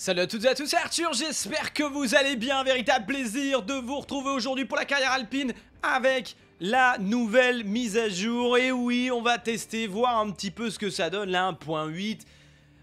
Salut à toutes et à tous, c'est Arthur, j'espère que vous allez bien, véritable plaisir de vous retrouver aujourd'hui pour la carrière alpine avec la nouvelle mise à jour. Et oui, on va tester, voir un petit peu ce que ça donne, la 1.8.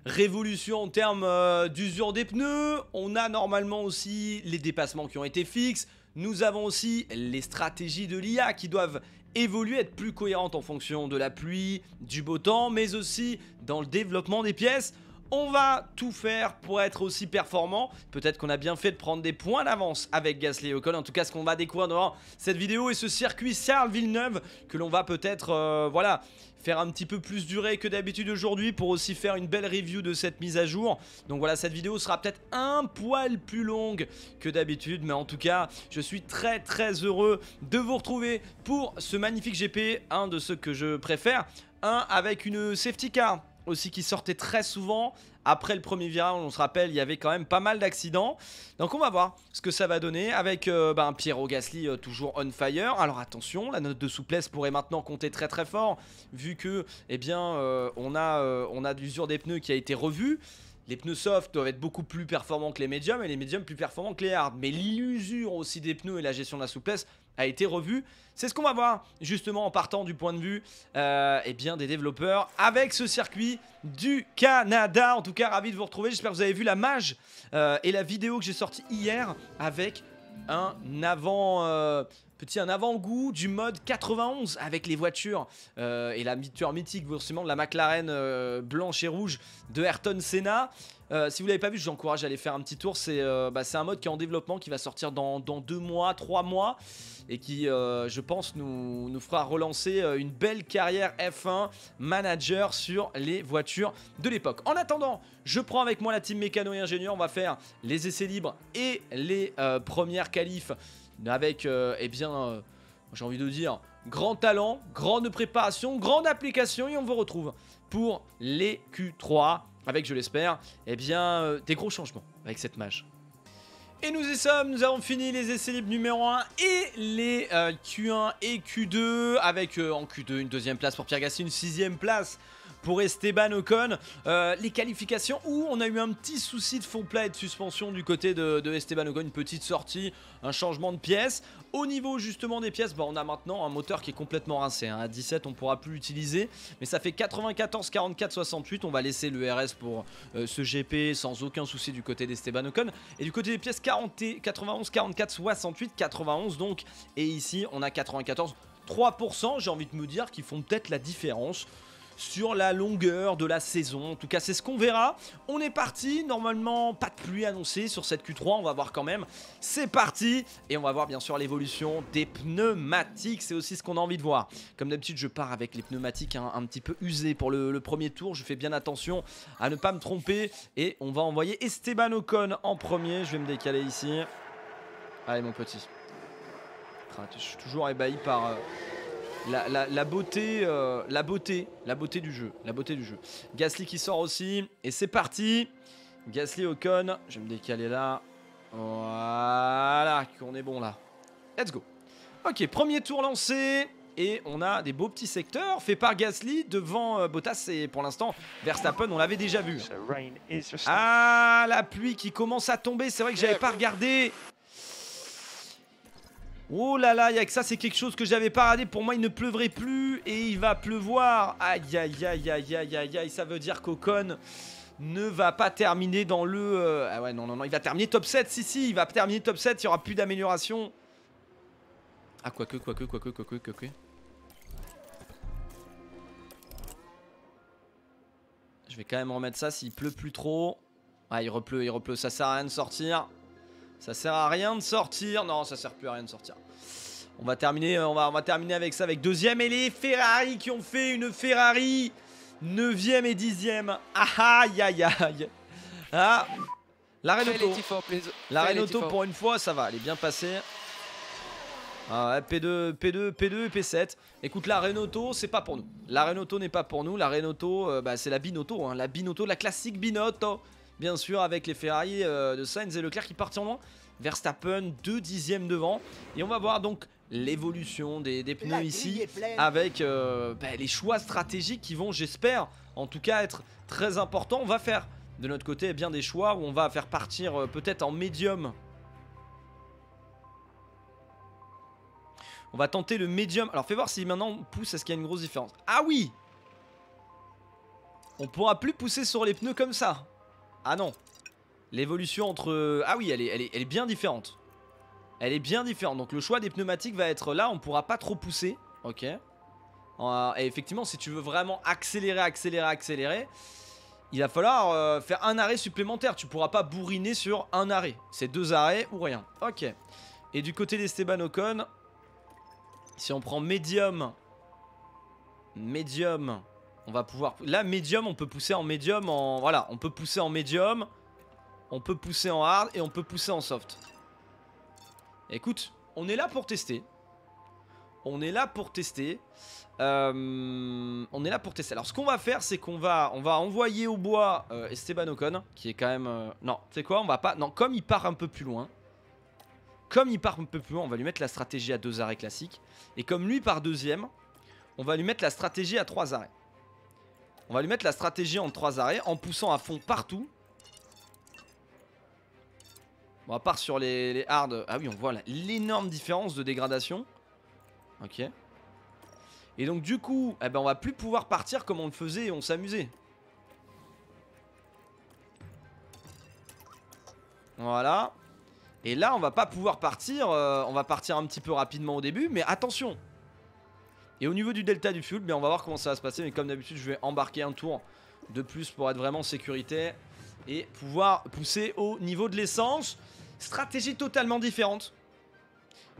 Révolution en termes euh, d'usure des pneus, on a normalement aussi les dépassements qui ont été fixes, nous avons aussi les stratégies de l'IA qui doivent évoluer, être plus cohérentes en fonction de la pluie, du beau temps, mais aussi dans le développement des pièces. On va tout faire pour être aussi performant. Peut-être qu'on a bien fait de prendre des points d'avance avec Gasly et Ocon. En tout cas, ce qu'on va découvrir dans cette vidéo et ce circuit Charles Villeneuve que l'on va peut-être, euh, voilà, faire un petit peu plus durer que d'habitude aujourd'hui pour aussi faire une belle review de cette mise à jour. Donc voilà, cette vidéo sera peut-être un poil plus longue que d'habitude, mais en tout cas, je suis très très heureux de vous retrouver pour ce magnifique GP, un de ceux que je préfère, un avec une safety car aussi qui sortait très souvent. Après le premier virage, on se rappelle, il y avait quand même pas mal d'accidents. Donc on va voir ce que ça va donner avec euh, ben, Pierrot Gasly euh, toujours on fire. Alors attention, la note de souplesse pourrait maintenant compter très très fort vu que eh bien, euh, on a, on a l'usure des pneus qui a été revue. Les pneus soft doivent être beaucoup plus performants que les médiums et les médiums plus performants que les hard. Mais l'usure aussi des pneus et la gestion de la souplesse a été revue. C'est ce qu'on va voir justement en partant du point de vue euh, eh bien, des développeurs avec ce circuit du Canada. En tout cas, ravi de vous retrouver. J'espère que vous avez vu la mage euh, et la vidéo que j'ai sortie hier avec un avant... Euh, un avant-goût du mode 91 avec les voitures euh, et la voiture mythique forcément de la McLaren euh, blanche et rouge de Ayrton Senna. Euh, si vous l'avez pas vu, je vous encourage à aller faire un petit tour. C'est bah, un mode qui est en développement, qui va sortir dans, deux mois, trois mois, et qui, je pense, nous, nous fera relancer une belle carrière F1 manager sur les voitures de l'époque. En attendant, je prends avec moi la team mécano et ingénieur. On va faire les essais libres et les premières qualifs avec, euh, eh bien, euh, j'ai envie de dire, grand talent, grande préparation, grande application et on vous retrouve pour les Q3 avec, je l'espère, eh bien, euh, des gros changements avec cette mage. Et nous y sommes, nous avons fini les essais libres numéro 1 et les Q1 et Q2 avec en Q2 une deuxième place pour Pierre Gassi, une sixième place pour Esteban Ocon. Euh, les qualifications où on a eu un petit souci de fond plat et de suspension du côté de, Esteban Ocon, une petite sortie, un changement de pièce. Au niveau justement des pièces, on a maintenant un moteur qui est complètement rincé. Hein. À 17, on ne pourra plus l'utiliser. Mais ça fait 94, 44, 68. On va laisser le RS pour euh, ce GP sans aucun souci du côté d'Esteban Ocon. Et du côté des pièces, 40, 91, 44, 68, 91 donc. Et ici, on a 94. 3%, j'ai envie de me dire, qui font peut-être la différence sur la longueur de la saison. En tout cas, c'est ce qu'on verra. On est parti. Normalement, pas de pluie annoncée sur cette Q3. On va voir quand même. C'est parti. Et on va voir bien sûr l'évolution des pneumatiques. C'est aussi ce qu'on a envie de voir. Comme d'habitude, je pars avec les pneumatiques un, petit peu usés pour le, premier tour. Je fais bien attention à ne pas me tromper. Et on va envoyer Esteban Ocon en premier. Je vais me décaler ici. Allez, mon petit. Je suis toujours ébahi par... Euh, la, beauté, euh, la beauté, la beauté du jeu, la beauté du jeu. Gasly qui sort aussi et c'est parti. Gasly Ocon, je vais me décaler là. Voilà, qu'on est bon là. Let's go. Ok, premier tour lancé. Et on a des beaux petits secteurs faits par Gasly devant euh, Bottas et pour l'instant Verstappen on l'avait déjà vu. Ah la pluie qui commence à tomber, c'est vrai que j'avais pas regardé. Oh là là, il y a que ça, c'est quelque chose que j'avais pas radé. Pour moi, il ne pleuvrait plus et il va pleuvoir. Aïe, aïe, aïe, aïe, aïe, aïe, aïe. Ça veut dire qu'Ocon ne va pas terminer dans le... Euh, ah ouais, non, non, non, il va terminer top 7. Si, si, il va terminer top 7. Il n'y aura plus d'amélioration. Ah, quoique, quoique, quoique, quoique, quoique. Je vais quand même remettre ça s'il pleut plus trop. Ah, il repleut, il repleut. Ça sert à rien de sortir. Ça sert à rien de sortir. Non, ça sert plus à rien de sortir. On va terminer, euh, on va, on va terminer avec ça, avec deuxième. Et les Ferrari qui ont fait une Ferrari 9ème et 10ème. Ah aïe aïe aïe. Ah. La Renault. La Renault pour une fois, ça va. Elle est bien passée. Ah P2, P2, P2 et P7. Écoute, la Renault, c'est pas pour nous. La Renault n'est pas pour nous. La Renault, euh, bah, c'est la Binotto. Hein. La Binotto, la classique Binotto bien sûr, avec les Ferrari euh, de Sainz et Leclerc qui partent en loin. Verstappen 2 dixièmes devant. Et on va voir donc l'évolution des, pneus ici avec euh, bah, les choix stratégiques qui vont, j'espère, en tout cas être très importants. On va faire de notre côté, bien des choix où on va faire partir euh, peut-être en médium. On va tenter le médium. Alors fais voir si maintenant on pousse, est-ce qu'il y a une grosse différence? Ah oui On pourra plus pousser sur les pneus comme ça. Ah non. L'évolution entre... Ah oui, elle est, elle, est, elle est bien différente. Elle est bien différente. Donc le choix des pneumatiques va être là. On pourra pas trop pousser. Ok. et effectivement, si tu veux vraiment accélérer, accélérer, accélérer, il va falloir euh, faire un arrêt supplémentaire. Tu pourras pas bourriner sur un arrêt. C'est deux arrêts ou rien. Ok. Et du côté d'Esteban Ocon, si on prend médium, médium, on va pouvoir... Là, médium, on peut pousser en médium en... Voilà, on peut pousser en médium, on peut pousser en hard et on peut pousser en soft. Écoute, on est là pour tester. On est là pour tester. Euh, on est là pour tester. Alors ce qu'on va faire, c'est qu'on va, envoyer au bois euh, Esteban Ocon, qui est quand même... Euh, non, tu sais quoi, on va pas... Non, comme il part un peu plus loin, comme il part un peu plus loin, on va lui mettre la stratégie à deux arrêts classiques. Et comme lui part deuxième, on va lui mettre la stratégie à trois arrêts. On va lui mettre la stratégie en trois arrêts en poussant à fond partout. Bon, à part sur les, les hard. Ah oui, on voit l'énorme différence de dégradation. Ok. Et donc du coup, eh ben, on va plus pouvoir partir comme on le faisait et on s'amusait. Voilà. Et là, on va pas pouvoir partir. Euh, on va partir un petit peu rapidement au début, mais attention. Et au niveau du delta du fuel, bien, on va voir comment ça va se passer. Mais comme d'habitude, je vais embarquer un tour de plus pour être vraiment sécurité et pouvoir pousser au niveau de l'essence. Stratégie totalement différente.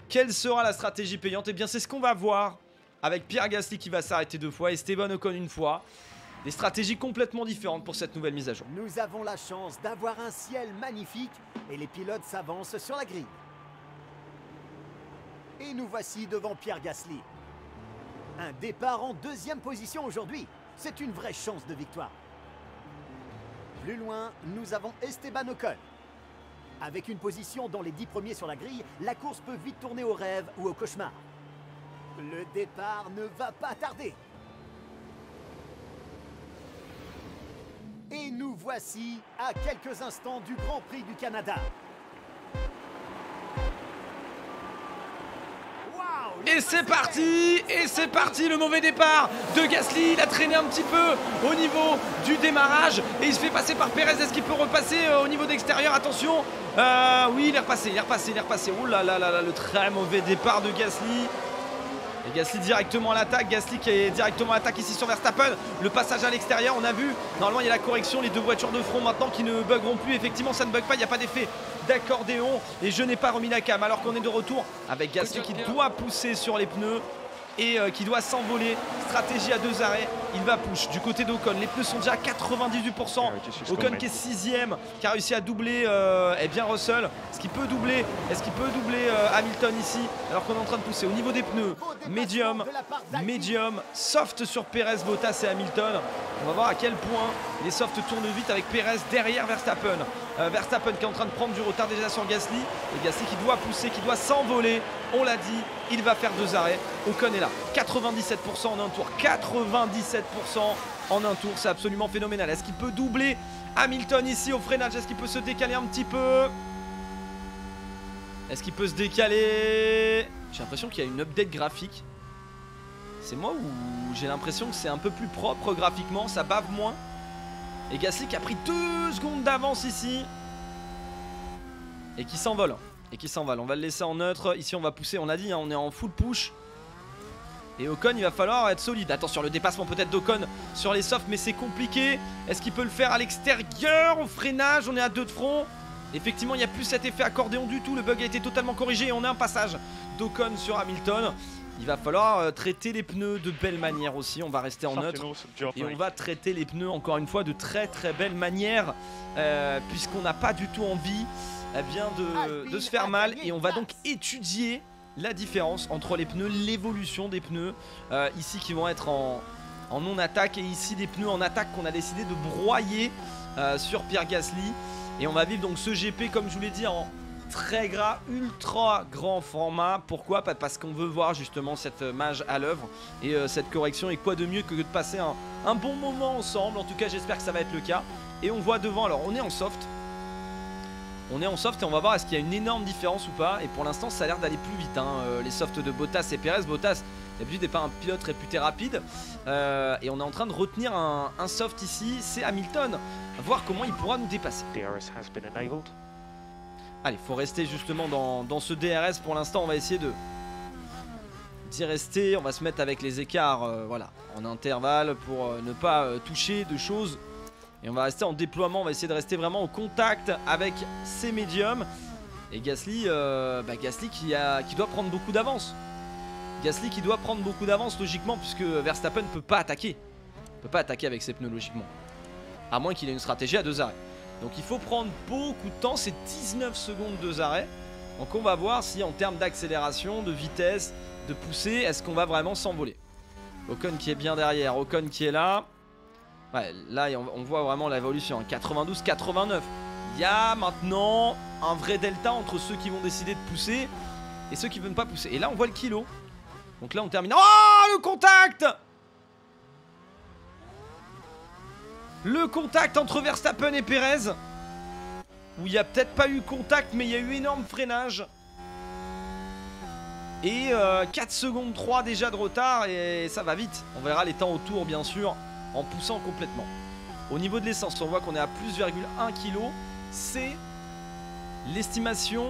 Quelle sera la stratégie payante? Eh bien, c'est ce qu'on va voir avec Pierre Gasly qui va s'arrêter deux fois et Esteban Ocon une fois. Des stratégies complètement différentes pour cette nouvelle mise à jour. Nous avons la chance d'avoir un ciel magnifique et les pilotes s'avancent sur la grille. Et nous voici devant Pierre Gasly. Un départ en deuxième position aujourd'hui. C'est une vraie chance de victoire. Plus loin, nous avons Esteban Ocon. Avec une position dans les dix premiers sur la grille, la course peut vite tourner au rêve ou au cauchemar. Le départ ne va pas tarder. Et nous voici à quelques instants du Grand Prix du Canada. Et c'est parti Et c'est parti le mauvais départ de Gasly. Il a traîné un petit peu au niveau du démarrage et il se fait passer par Perez. Est-ce qu'il peut repasser euh, au niveau d'extérieur? Attention euh, Oui, il est repassé, il est repassé, il est repassé. Oh là là là là, le très mauvais départ de Gasly. Et Gasly directement à l'attaque, Gasly qui est directement à l'attaque ici sur Verstappen. Le passage à l'extérieur, on a vu, normalement il y a la correction, les deux voitures de front maintenant qui ne buggeront plus. Effectivement ça ne bug pas, il n'y a pas d'effet d'accordéon. Et je n'ai pas remis la cam alors qu'on est de retour avec Gasly qui doit pousser sur les pneus et euh, qui doit s'envoler. Stratégie à deux arrêts, il va push du côté d'Ocon. Les pneus sont déjà à 98%. Ocon qui est sixième, qui a réussi à doubler euh, eh bien Russell. Est-ce qu'il peut doubler Est-ce qu'il peut doubler euh, Hamilton ici alors qu'on est en train de pousser au niveau des pneus Medium, medium, soft sur Perez, Bottas et Hamilton. On va voir à quel point les softs tournent vite avec Perez derrière Verstappen. Verstappen qui est en train de prendre du retard déjà sur Gasly. Et Gasly qui doit pousser, qui doit s'envoler. On l'a dit, il va faire deux arrêts. Ocon est là. 97% en un tour. 97% en un tour. C'est absolument phénoménal. Est-ce qu'il peut doubler Hamilton ici au freinage? Est-ce qu'il peut se décaler un petit peu? Est-ce qu'il peut se décaler? J'ai l'impression qu'il y a une update graphique. C'est moi ou j'ai l'impression que c'est un peu plus propre graphiquement? Ça bave moins? Et Gasly qui a pris deux secondes d'avance ici. Et qui s'envole et qui s'envole. On va le laisser en neutre. Ici, on va pousser. On a dit, hein, on est en full push. Et Ocon, il va falloir être solide. Attention, le dépassement peut-être d'Ocon sur les softs, mais c'est compliqué. Est-ce qu'il peut le faire à l'extérieur Au freinage, on est à deux de front. Effectivement, il n'y a plus cet effet accordéon du tout. Le bug a été totalement corrigé et on a un passage d'Ocon sur Hamilton. Il va falloir euh, traiter les pneus de belle manière aussi. On va rester en neutre. Et on va traiter les pneus encore une fois de très très belle manière. Euh, puisqu'on n'a pas du tout envie eh bien, de, se faire mal. Et on va donc étudier la différence entre les pneus, l'évolution des pneus. Euh, ici qui vont être en, non-attaque et ici des pneus en attaque qu'on a décidé de broyer sur Pierre Gasly. Et on va vivre donc ce GP comme je vous l'ai dit en très gras, ultra grand format. Pourquoi Parce qu'on veut voir justement cette mage à l'œuvre et euh, cette correction. Et quoi de mieux que de passer un, bon moment ensemble? En tout cas, j'espère que ça va être le cas. Et on voit devant, alors on est en soft. On est en soft et on va voir est-ce qu'il y a une énorme différence ou pas. Et pour l'instant, ça a l'air d'aller plus vite. hein. Euh, les softs de Bottas et Perez. Bottas, d'habitude, n'est pas un pilote réputé rapide. Euh, et on est en train de retenir un, soft ici. C'est Hamilton. Voir comment il pourra nous dépasser. DRS has been enabled. Allez, faut rester justement dans, ce DRS pour l'instant. On va essayer de d'y rester. On va se mettre avec les écarts euh, voilà, en intervalle pour euh, ne pas euh, toucher de choses. Et on va rester en déploiement. On va essayer de rester vraiment en contact avec ces médiums. Et Gasly, bah, Gasly qui, doit prendre beaucoup d'avance. Gasly qui doit prendre beaucoup d'avance logiquement puisque Verstappen ne peut pas attaquer. Ne peut pas attaquer avec ses pneus logiquement. À moins qu'il ait une stratégie à deux arrêts. Donc il faut prendre beaucoup de temps, c'est 19 secondes deux arrêts. Donc on va voir si en termes d'accélération, de vitesse, de poussée, est-ce qu'on va vraiment s'envoler. Ocon qui est bien derrière, Ocon qui est là. Ouais, là on, voit vraiment l'évolution, 92-89. Il y a maintenant un vrai delta entre ceux qui vont décider de pousser et ceux qui ne veulent pas pousser. Et là on voit le kilo. Donc là on termine... Oh le contact Le contact entre Verstappen et Perez. Où il n'y a peut-être pas eu contact, mais il y a eu énorme freinage. Et euh, 4 secondes 3 déjà de retard, et ça va vite. On verra les temps autour, bien sûr, en poussant complètement. Au niveau de l'essence, on voit qu'on est à plus 1,1 kg. C'est l'estimation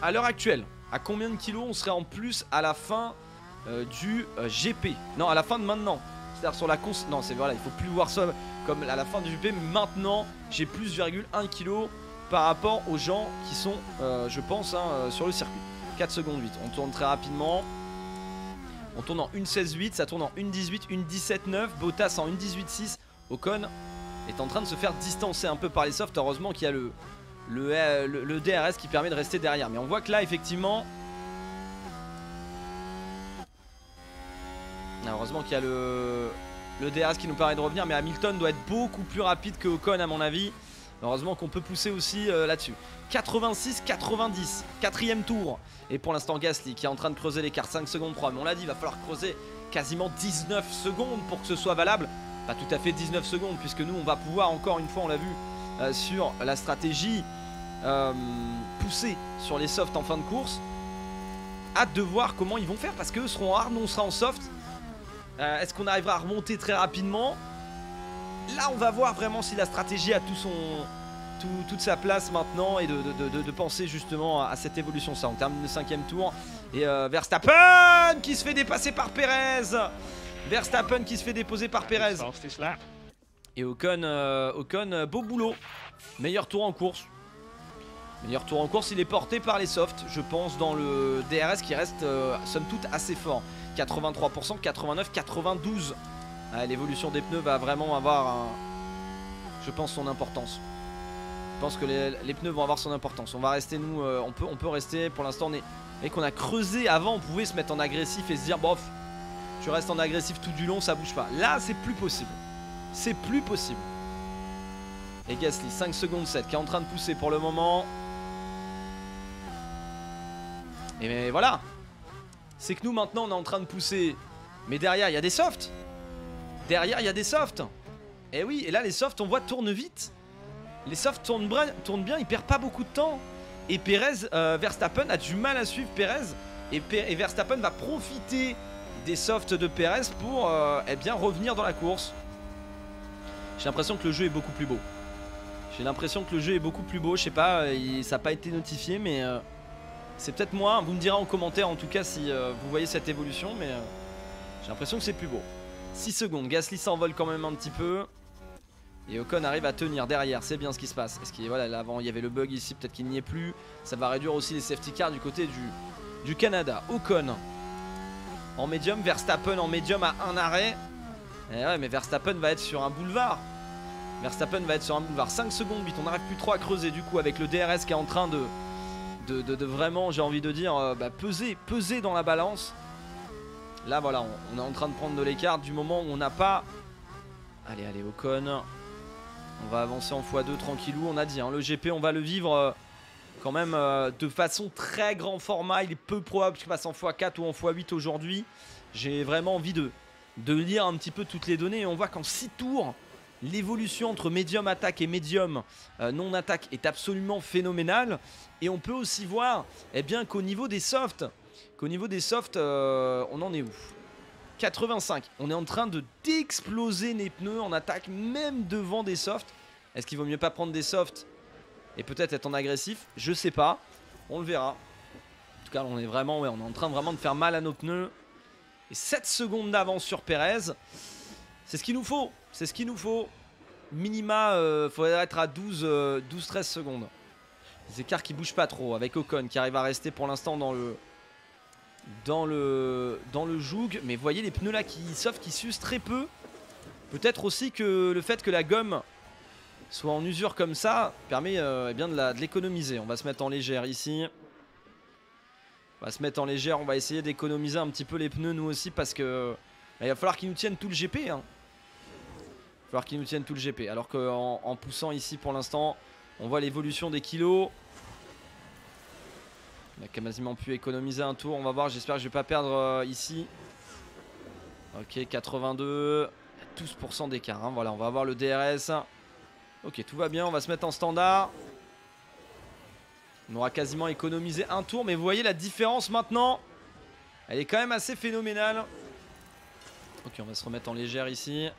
à l'heure actuelle. À combien de kilos on serait en plus à la fin euh, du euh, GP Non, à la fin de maintenant. Sur la cons... Non, c'est voilà, il faut plus voir ça comme à la fin du GP, mais maintenant j'ai plus 1,1 kg par rapport aux gens qui sont, euh, je pense, hein, euh, sur le circuit. 4 secondes 8, on tourne très rapidement. On tourne en 1.16.8, ça tourne en 1.18, 1.17.9, Bottas en 1.18.6. Ocon est en train de se faire distancer un peu par les softs. Heureusement qu'il y a le, le- le DRS qui permet de rester derrière. Mais on voit que là, effectivement. Heureusement qu'il y a le, le DRS qui nous permet de revenir. Mais Hamilton doit être beaucoup plus rapide que Ocon, à mon avis. Heureusement qu'on peut pousser aussi euh, là-dessus. 86-90, quatrième tour. Et pour l'instant, Gasly qui est en train de creuser l'écart. 5 secondes 3. Mais on l'a dit, il va falloir creuser quasiment 19 secondes pour que ce soit valable. Pas tout à fait 19 secondes, puisque nous, on va pouvoir, encore une fois, on l'a vu euh, sur la stratégie euh, poussée sur les softs en fin de course. Hâte de voir comment ils vont faire, parce qu'eux seront hard, nous on sera en soft. Euh, Est-ce qu'on arrivera à remonter très rapidement? Là, on va voir vraiment si la stratégie a tout son, tout- toute sa place maintenant et de, de- de- de penser justement à cette évolution. Ça, on termine le cinquième tour. Et euh, Verstappen qui se fait dépasser par Perez. Verstappen qui se fait déposer par Perez. Et Ocon, euh, Ocon, beau boulot. Meilleur tour en course. Meilleur tour en course, il est porté par les softs, je pense, dans le DRS qui reste, euh, somme toute, assez fort. 83%, 89, 92. Ah, L'évolution des pneus va vraiment avoir, je pense, son importance. Je pense que les, pneus vont avoir son importance. On va rester, nous, euh, on, peut, on peut rester, pour l'instant, on. Et qu'on a creusé avant, on pouvait se mettre en agressif et se dire, bof, tu restes en agressif tout du long, ça bouge pas. Là, c'est plus possible. C'est plus possible. Et Gasly, 5 secondes 7, qui est en train de pousser pour le moment. Et mais voilà. C'est que nous maintenant on est en train de pousser. Mais derrière il y a des softs. Derrière il y a des softs. Et oui, et là les softs on voit tournent vite. Les softs tournent, bien, ils perdent pas beaucoup de temps. Et Perez, euh, Verstappen a du mal à suivre Perez. Et, Pe- et Verstappen va profiter des softs de Perez pour euh, eh bien revenir dans la course. J'ai l'impression que le jeu est beaucoup plus beau. J'ai l'impression que le jeu est beaucoup plus beau. Je sais pas, euh, ça n'a pas été notifié, mais c'est peut-être moi. Vous me direz en commentaire en tout cas si euh, vous voyez cette évolution, mais euh, j'ai l'impression que c'est plus beau. 6 secondes, Gasly s'envole quand même un petit peu. Et Ocon arrive à tenir derrière, c'est bien ce qui se passe. Est-ce qu'il voilà, là, avant il y avait le bug ici, peut-être qu'il n'y est plus. Ça va réduire aussi les safety cars du côté du, Canada. Ocon en médium, Verstappen en médium à un arrêt. Ouais, mais Verstappen va être sur un boulevard. Verstappen va être sur un boulevard. 5 secondes 8, on n'arrive plus trop à creuser du coup avec le DRS qui est en train de, de, vraiment, j'ai envie de dire, euh, bah, peser, peser dans la balance. Là voilà, on, est en train de prendre de l'écart du moment où on n'a pas... Allez, allez, Ocon. On va avancer en x2 tranquillou, on a dit, hein, le GP on va le vivre... euh, quand même euh, de façon très grand format. Il est peu probable qu'il passe en x4 ou en x8 aujourd'hui. J'ai vraiment envie de, de lire un petit peu toutes les données on voit qu'en 6 tours, l'évolution entre médium attaque et médium euh, non attaque est absolument phénoménale. Et on peut aussi voir eh qu'au niveau des softs, qu'au niveau des softs, euh, on en est où? 85. On est en train de d'exploser les pneus en attaque, même devant des softs. Est-ce qu'il vaut mieux pas prendre des softs et peut-être être en agressif? Je sais pas. On le verra. En tout cas, on est vraiment, on est en train vraiment de faire mal à nos pneus. Et 7 secondes d'avance sur Perez. C'est ce qu'il nous faut. C'est ce qu'il nous faut. Minima, il euh, faudrait être à 12-13 euh, secondes. Les écarts qui bougent pas trop. Avec Ocon qui arrive à rester pour l'instant dans le, dans le, dans le joug. Mais voyez les pneus là qui, sauf qui s'usent très peu. Peut-être aussi que le fait que la gomme soit en usure comme ça permet euh, eh bien de l'économiser. On va se mettre en légère ici. On va se mettre en légère, on va essayer d'économiser un petit peu les pneus nous aussi parce que bah, il va falloir qu'ils nous tiennent tout le GP. Hein. Falloir qu'ils nous tiennent tout le GP. Alors qu'en en poussant ici pour l'instant, on voit l'évolution des kilos. On a quasiment pu économiser un tour. On va voir, j'espère que je vais pas perdre euh, ici. Ok, 82. 12% d'écart. Hein. Voilà, on va avoir le DRS. Ok, tout va bien. On va se mettre en standard. On aura quasiment économisé un tour. Mais vous voyez la différence maintenant. Elle est quand même assez phénoménale. Ok, on va se remettre en légère ici.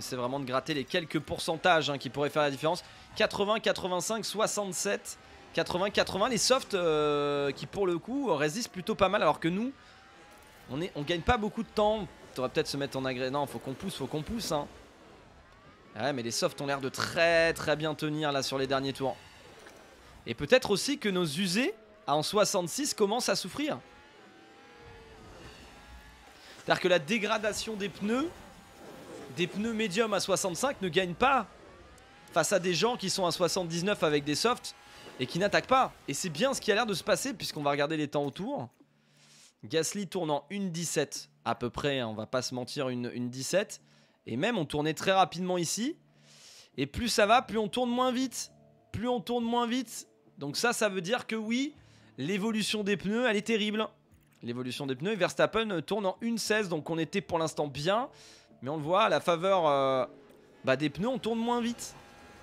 C'est vraiment de gratter les quelques pourcentages hein, qui pourraient faire la différence. 80, 85, 67, 80, 80. Les softs euh, qui pour le coup résistent plutôt pas mal alors que nous, on, est, on gagne pas beaucoup de temps. On va peut-être se mettre en agré. Non, faut qu'on pousse, faut qu'on pousse. Hein. Ouais, mais les softs ont l'air de très très bien tenir là sur les derniers tours. Et peut-être aussi que nos usés en 66 commencent à souffrir. C'est-à-dire que la dégradation des pneus, des pneus médiums à 65 ne gagne pas face à des gens qui sont à 79 avec des softs et qui n'attaquent pas. Et c'est bien ce qui a l'air de se passer puisqu'on va regarder les temps autour. Gasly tourne en 1.17 à peu près, hein, on va pas se mentir, une, une 17. Et même on tournait très rapidement ici. Et plus ça va, plus on tourne moins vite. Plus on tourne moins vite. Donc ça, ça veut dire que oui, l'évolution des pneus, elle est terrible l'évolution des pneus. Verstappen tourne en 1.16, donc on était pour l'instant bien. Mais on le voit, à la faveur euh, bah, des pneus, on tourne moins vite.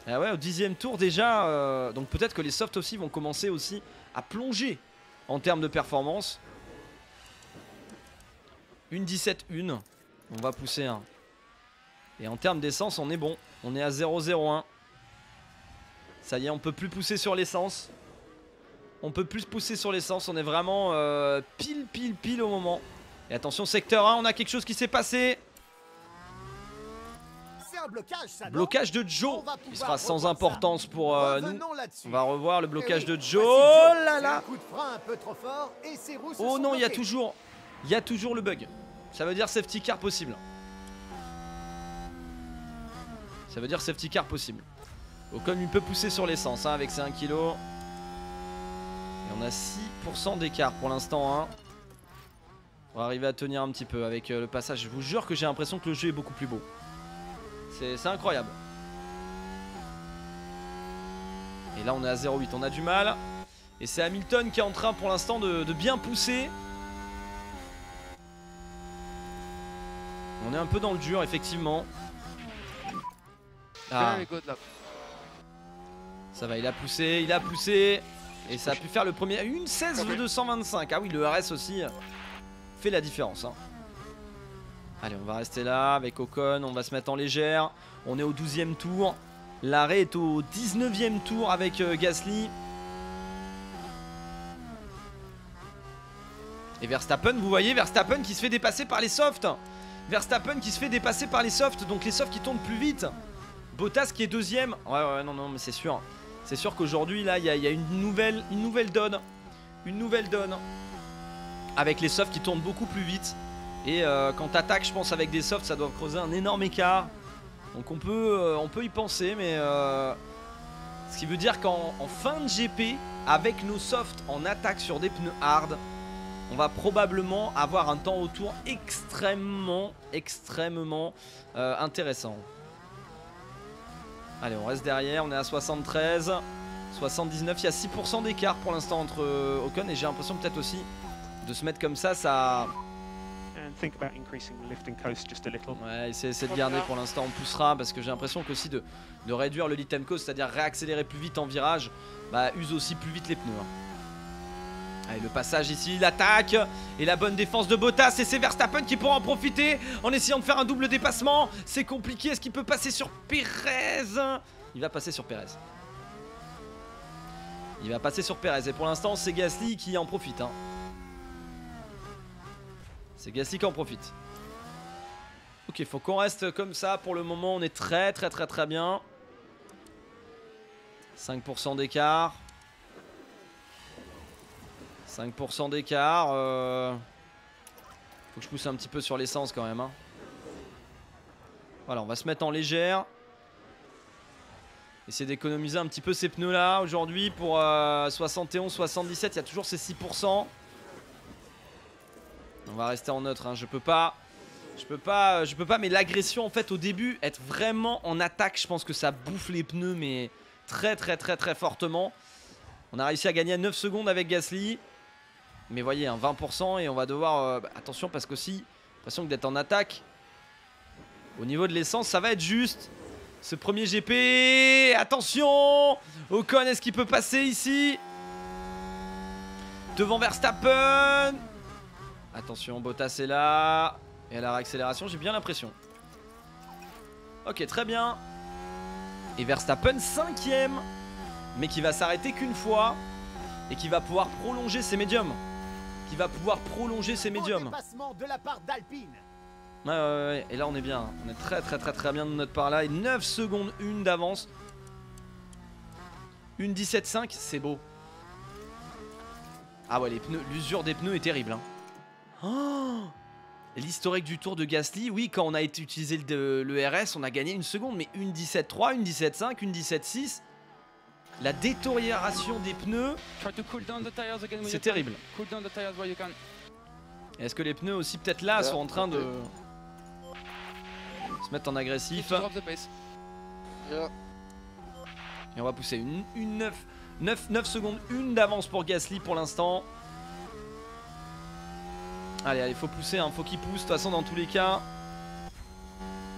Et ah ouais, au dixième tour déjà, euh, donc peut-être que les softs aussi vont commencer aussi à plonger en termes de performance. Une 17-1, on va pousser un. Et en termes d'essence, on est bon. On est à 0,01. Ça y est, on peut plus pousser sur l'essence. On peut plus pousser sur l'essence. On est vraiment euh, pile, pile, pile au moment. Et attention, secteur 1, on a quelque chose qui s'est passé. Blocage, ça, blocage de Joe qui sera sans importance pour euh, nous. On va revoir le blocage de Joe. Oh là là Oh non, il y a toujours il y a toujours le bug. Ça veut dire safety car possible. Ça veut dire safety car possible. Ocon il peut pousser sur l'essence hein, avec ses 1 kg. Et on a 6% d'écart pour l'instant. Hein. On va arriver à tenir un petit peu avec euh, le passage. Je vous jure que j'ai l'impression que le jeu est beaucoup plus beau. C'est incroyable. Et là on est à 0,8. On a du mal. Et c'est Hamilton qui est en train pour l'instant de, bien pousser. On est un peu dans le dur effectivement. Ah. Ça va, il a poussé, il a poussé. Et ça a pu faire le premier. Une 16 225. Ah oui, le RS aussi fait la différence. Hein. Allez, on va rester là avec Ocon. On va se mettre en légère. On est au 12e tour. L'arrêt est au 19e tour avec euh, Gasly. Et Verstappen, vous voyez, Verstappen qui se fait dépasser par les softs. Verstappen qui se fait dépasser par les softs. Donc les softs qui tournent plus vite. Bottas qui est deuxième. Ouais, ouais, non, non, mais c'est sûr. C'est sûr qu'aujourd'hui, là, il y, a une nouvelle, une nouvelle donne. Une nouvelle donne. Avec les softs qui tournent beaucoup plus vite. Et euh, quand t'attaques, je pense, avec des softs, ça doit creuser un énorme écart. Donc on peut, euh, on peut y penser, mais... Euh, ce qui veut dire qu'en fin de GP, avec nos softs en attaque sur des pneus hard, on va probablement avoir un temps autour extrêmement, extrêmement intéressant. Allez, on reste derrière, on est à 73. 79, il y a 6% d'écart pour l'instant entre euh, Ocon et j'ai l'impression peut-être aussi de se mettre comme ça, ça... Ouais, c'est de garder pour l'instant, on poussera parce que j'ai l'impression qu'aussi de, de réduire le and coast, c'est-à-dire réaccélérer plus vite en virage, bah use aussi plus vite les pneus. hein. Allez, le passage ici, l'attaque et la bonne défense de Bottas et c'est Verstappen qui pourra en profiter en essayant de faire un double dépassement. C'est compliqué, est-ce qu'il peut passer sur Perez Il va passer sur Perez. Il va passer sur Perez et pour l'instant c'est Gasly qui en profite. hein. C'est Gasly qui en profite. Ok, faut qu'on reste comme ça pour le moment. On est très très très très bien. 5% d'écart. 5% d'écart. euh, Faut que je pousse un petit peu sur l'essence quand même. hein. Voilà, on va se mettre en légère. Essayer d'économiser un petit peu ces pneus là aujourd'hui pour 71-77. Il y a toujours ces 6%. On va rester en neutre. hein. Je peux pas. Je peux pas, je peux pas, mais l'agression en fait au début, être vraiment en attaque, je pense que ça bouffe les pneus, mais très très très très fortement. On a réussi à gagner 9 secondes avec Gasly, mais voyez, un 20% et on va devoir, euh, bah, attention parce qu'aussi, l'impression que d'être en attaque, au niveau de l'essence, ça va être juste. Ce premier GP, attention Ocon, est-ce qu'il peut passer ici? Devant Verstappen Attention, Bottas est là. Et à la réaccélération, j'ai bien l'impression. Ok, très bien. Et Verstappen, cinquième. Mais qui va s'arrêter qu'une fois. Et qui va pouvoir prolonger ses médiums. Qui va pouvoir prolonger ses médiums. dépassement de la part d'Alpine. Ouais, ouais, ouais. Et là, on est bien. On est très, très, très, très bien de notre part là. Et 9 secondes, une d'avance. Une 17,5, c'est beau. Ah ouais, les pneus, l'usure des pneus est terrible. hein. Oh L'historique du tour de Gasly, oui, quand on a utilisé le, le RS, on a gagné une seconde, mais une 17,3, une 17,5, une 17,6. La détérioration des pneus, c'est terrible. Est-ce que les pneus aussi, peut-être là, sont en train de se mettre en agressif. Et on va pousser une, une 9, 9, 9 secondes, une d'avance pour Gasly pour l'instant. Allez, allez, faut pousser, hein, faut qu'il pousse, de toute façon dans tous les cas.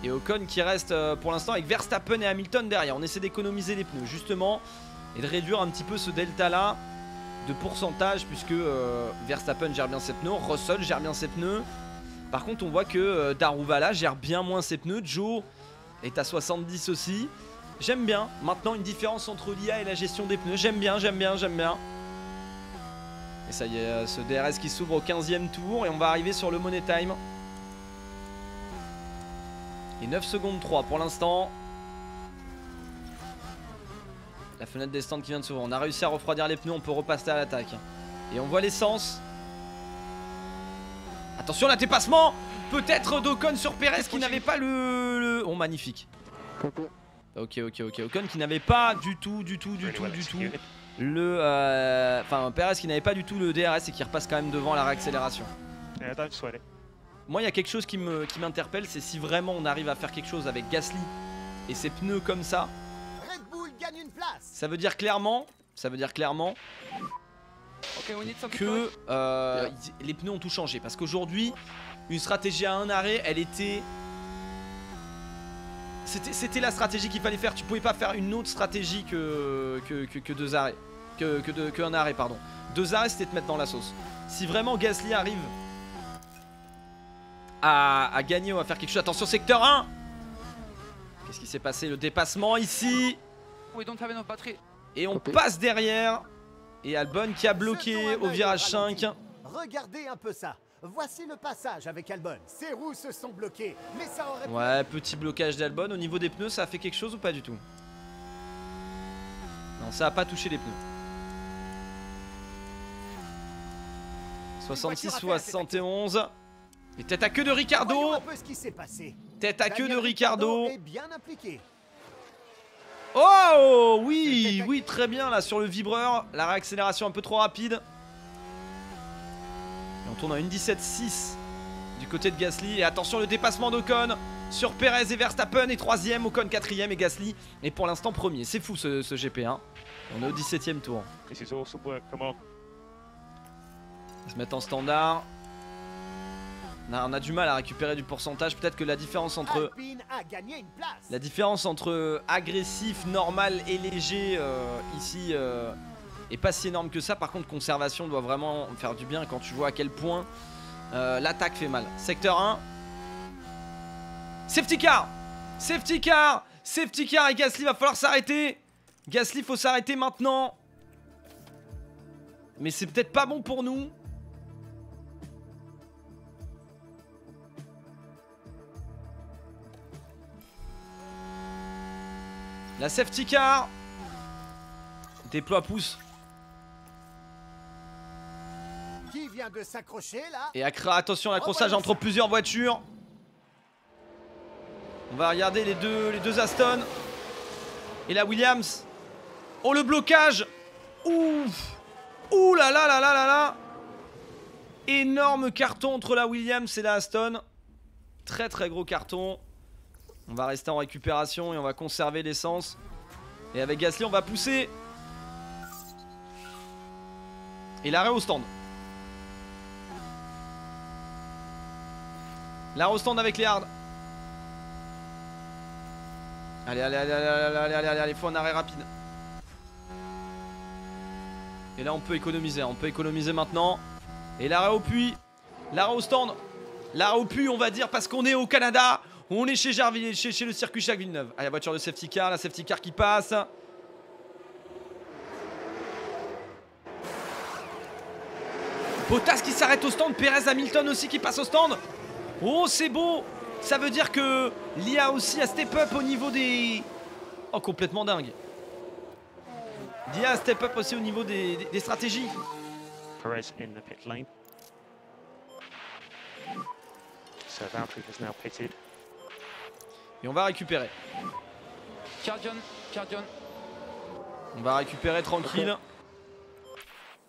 Et Ocon qui reste euh, pour l'instant avec Verstappen et Hamilton derrière. On essaie d'économiser les pneus justement et de réduire un petit peu ce delta là de pourcentage puisque euh, Verstappen gère bien ses pneus, Russell gère bien ses pneus. Par contre on voit que euh, Daruvala gère bien moins ses pneus, Joe est à 70 aussi. J'aime bien. Maintenant, une différence entre l'IA et la gestion des pneus. J'aime bien, j'aime bien, j'aime bien. Et ça y est, euh, ce DRS qui s'ouvre au 15e tour. Et on va arriver sur le Money Time. Et 9 secondes 3 pour l'instant. La fenêtre des stands qui vient de s'ouvrir. On a réussi à refroidir les pneus. On peut repasser à l'attaque. Et on voit l'essence. Attention, la dépassement Peut-être d'Ocon sur Perez qui n'avait pas le... le- Oh, magnifique. Ok, ok, ok. Ocon qui n'avait pas du tout, du tout, du tout, du tout. Le. euh, Enfin, Perez qui n'avait pas du tout le DRS et qui repasse quand même devant la réaccélération. Moi, il y a quelque chose qui me qui m'interpelle, c'est si vraiment on arrive à faire quelque chose avec Gasly et ses pneus comme ça. Red Bull gagne une place. Ça veut dire clairement, ça veut dire clairement que euh, les pneus ont tout changé. Parce qu'aujourd'hui, une stratégie à un arrêt, elle était. C'était la stratégie qu'il fallait faire. Tu pouvais pas faire une autre stratégie que, que, que- que deux arrêts. Que, que, deux- que un arrêt, pardon. Deux arrêts, c'était te mettre dans la sauce. Si vraiment Gasly arrive à, à gagner ou à faire quelque chose. Attention, secteur 1 Qu'est-ce qui s'est passé? Le dépassement ici. We don't have enough battery. Et on passe derrière. Et Albon qui a bloqué au virage ralenti. 5. Regardez un peu ça. Voici le passage avec Albon. Ses roues se sont bloquées, mais ça aurait Ouais, petit blocage d'Albon. Au niveau des pneus, ça a fait quelque chose ou pas du tout? Non, ça a pas touché les pneus. 66-71. Et tête à queue de Ricardo un peu ce qui s'est passé. Tête à queue de Ricardo est bien impliqué. Oh oui, oui, très bien là sur le vibreur. La réaccélération un peu trop rapide. Tourne à une 17-6 du côté de Gasly. Et attention le dépassement d'Ocon. sur Perez et Verstappen et troisième, Ocon quatrième et Gasly est pour l'instant premier. C'est fou ce, ce GP1. On est au 17ème tour. This is awesome work. Come on. Ils se mettent en standard. On a, on a du mal à récupérer du pourcentage. Peut-être que la différence entre la différence entre agressif, normal et léger euh, ici euh, est pas si énorme que ça. Par contre, conservation doit vraiment faire du bien quand tu vois à quel point euh, l'attaque fait mal. Secteur 1. Safety car Safety car Safety car et Gasly va falloir s'arrêter. Gasly faut s'arrêter maintenant. Mais c'est peut-être pas bon pour nous. La safety car Déploie pouce Qui vient de s'accrocher là. Et accra attention à l'accrochage entre plusieurs voitures. On va regarder les deux, les deux Aston. Et la Williams. Oh le blocage. Ouf. Ouh là là là là là là. Énorme carton entre la Williams et la Aston. Très très gros carton. On va rester en récupération et on va conserver l'essence. Et avec Gasly on va pousser. Et l'arrêt au stand L'arrêt au stand avec les hards. Allez allez allez allez allez allez allez allez allez faut un arrêt rapide. Et là on peut économiser On peut économiser maintenant. Et l'arrêt au puits L'arrêt au stand L'arrêt au puits on va dire parce qu'on est au Canada. On est chez Jarville, chez, le circuit Jacques Villeneuve Allez la voiture de safety car La safety car qui passe. Bottas qui s'arrête au stand, Perez Hamilton aussi qui passe au stand. Oh, c'est beau Ça veut dire que l'IA aussi a step up au niveau des... Oh, complètement dingue. L'IA a step up aussi au niveau des, des- des stratégies. Perez in the pit lane. So Valtteri has now pitted. Et on va récupérer. Cardion, Cardion. On va récupérer tranquille.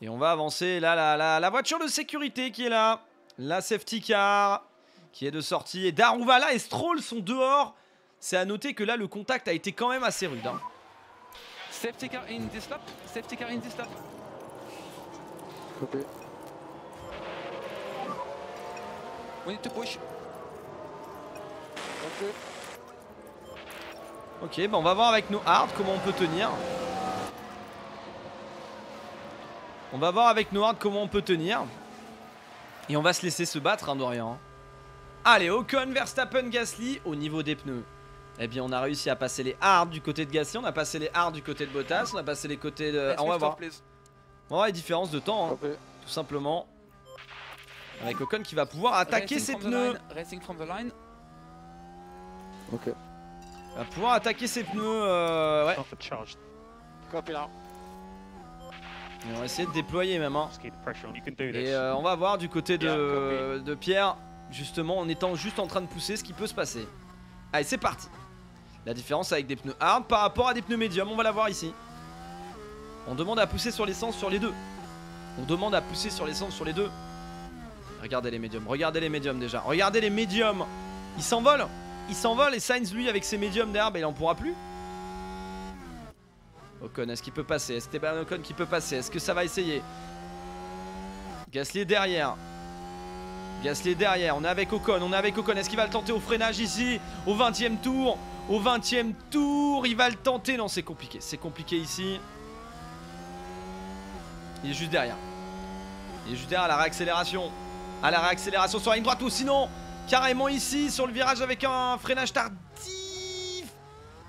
Et on va avancer. Là, la, la, la voiture de sécurité qui est là. La safety car qui est de sortie. Et Daruvala et Stroll sont dehors. C'est à noter que là, le contact a été quand même assez rude. hein. Safety car in this lap. Safety car in this lap. We need to push. Ok, bah on va voir avec nos hards comment on peut tenir. On va voir avec nos hards comment on peut tenir. Et on va se laisser se battre, hein, Dorian. Allez, Ocon, Verstappen, Gasly au niveau des pneus. Eh bien, on a réussi à passer les hards du côté de Gasly, on a passé les hards du côté de Bottas, on a passé les côtés de. Ah, on va voir. On va voir les différences de temps, hein, tout simplement. Avec Ocon qui va pouvoir attaquer Racing ses from the pneus. line, Racing from the line. Va pouvoir attaquer ses pneus. euh, ouais. Charge. Et on va essayer de déployer même. Hein. Et euh, on va voir du côté de Pierre, justement, en étant juste en train de pousser ce qui peut se passer. Allez, c'est parti. La différence avec des pneus hard par rapport à des pneus médium, on va la voir ici. On demande à pousser sur l'essence sur les deux. On demande à pousser sur l'essence sur les deux. Regardez les médiums, regardez les médiums déjà. Regardez les médiums. Ils s'envolent. Ils s'envolent et Sainz, lui, avec ses médiums d'herbe, il en pourra plus. Ocon, est-ce qu'il peut passer? Ocon qui peut passer? Est-ce que ça va essayer? Gasly est derrière. Gasly est derrière. On est avec Ocon. On est avec Ocon. Est-ce qu'il va le tenter au freinage ici Au 20 e tour Au 20 e tour? Il va le tenter. Non, c'est compliqué. C'est compliqué ici. Il est juste derrière. Il est juste derrière à la réaccélération. À la réaccélération sur la ligne droite ou sinon carrément ici sur le virage avec un freinage tardif.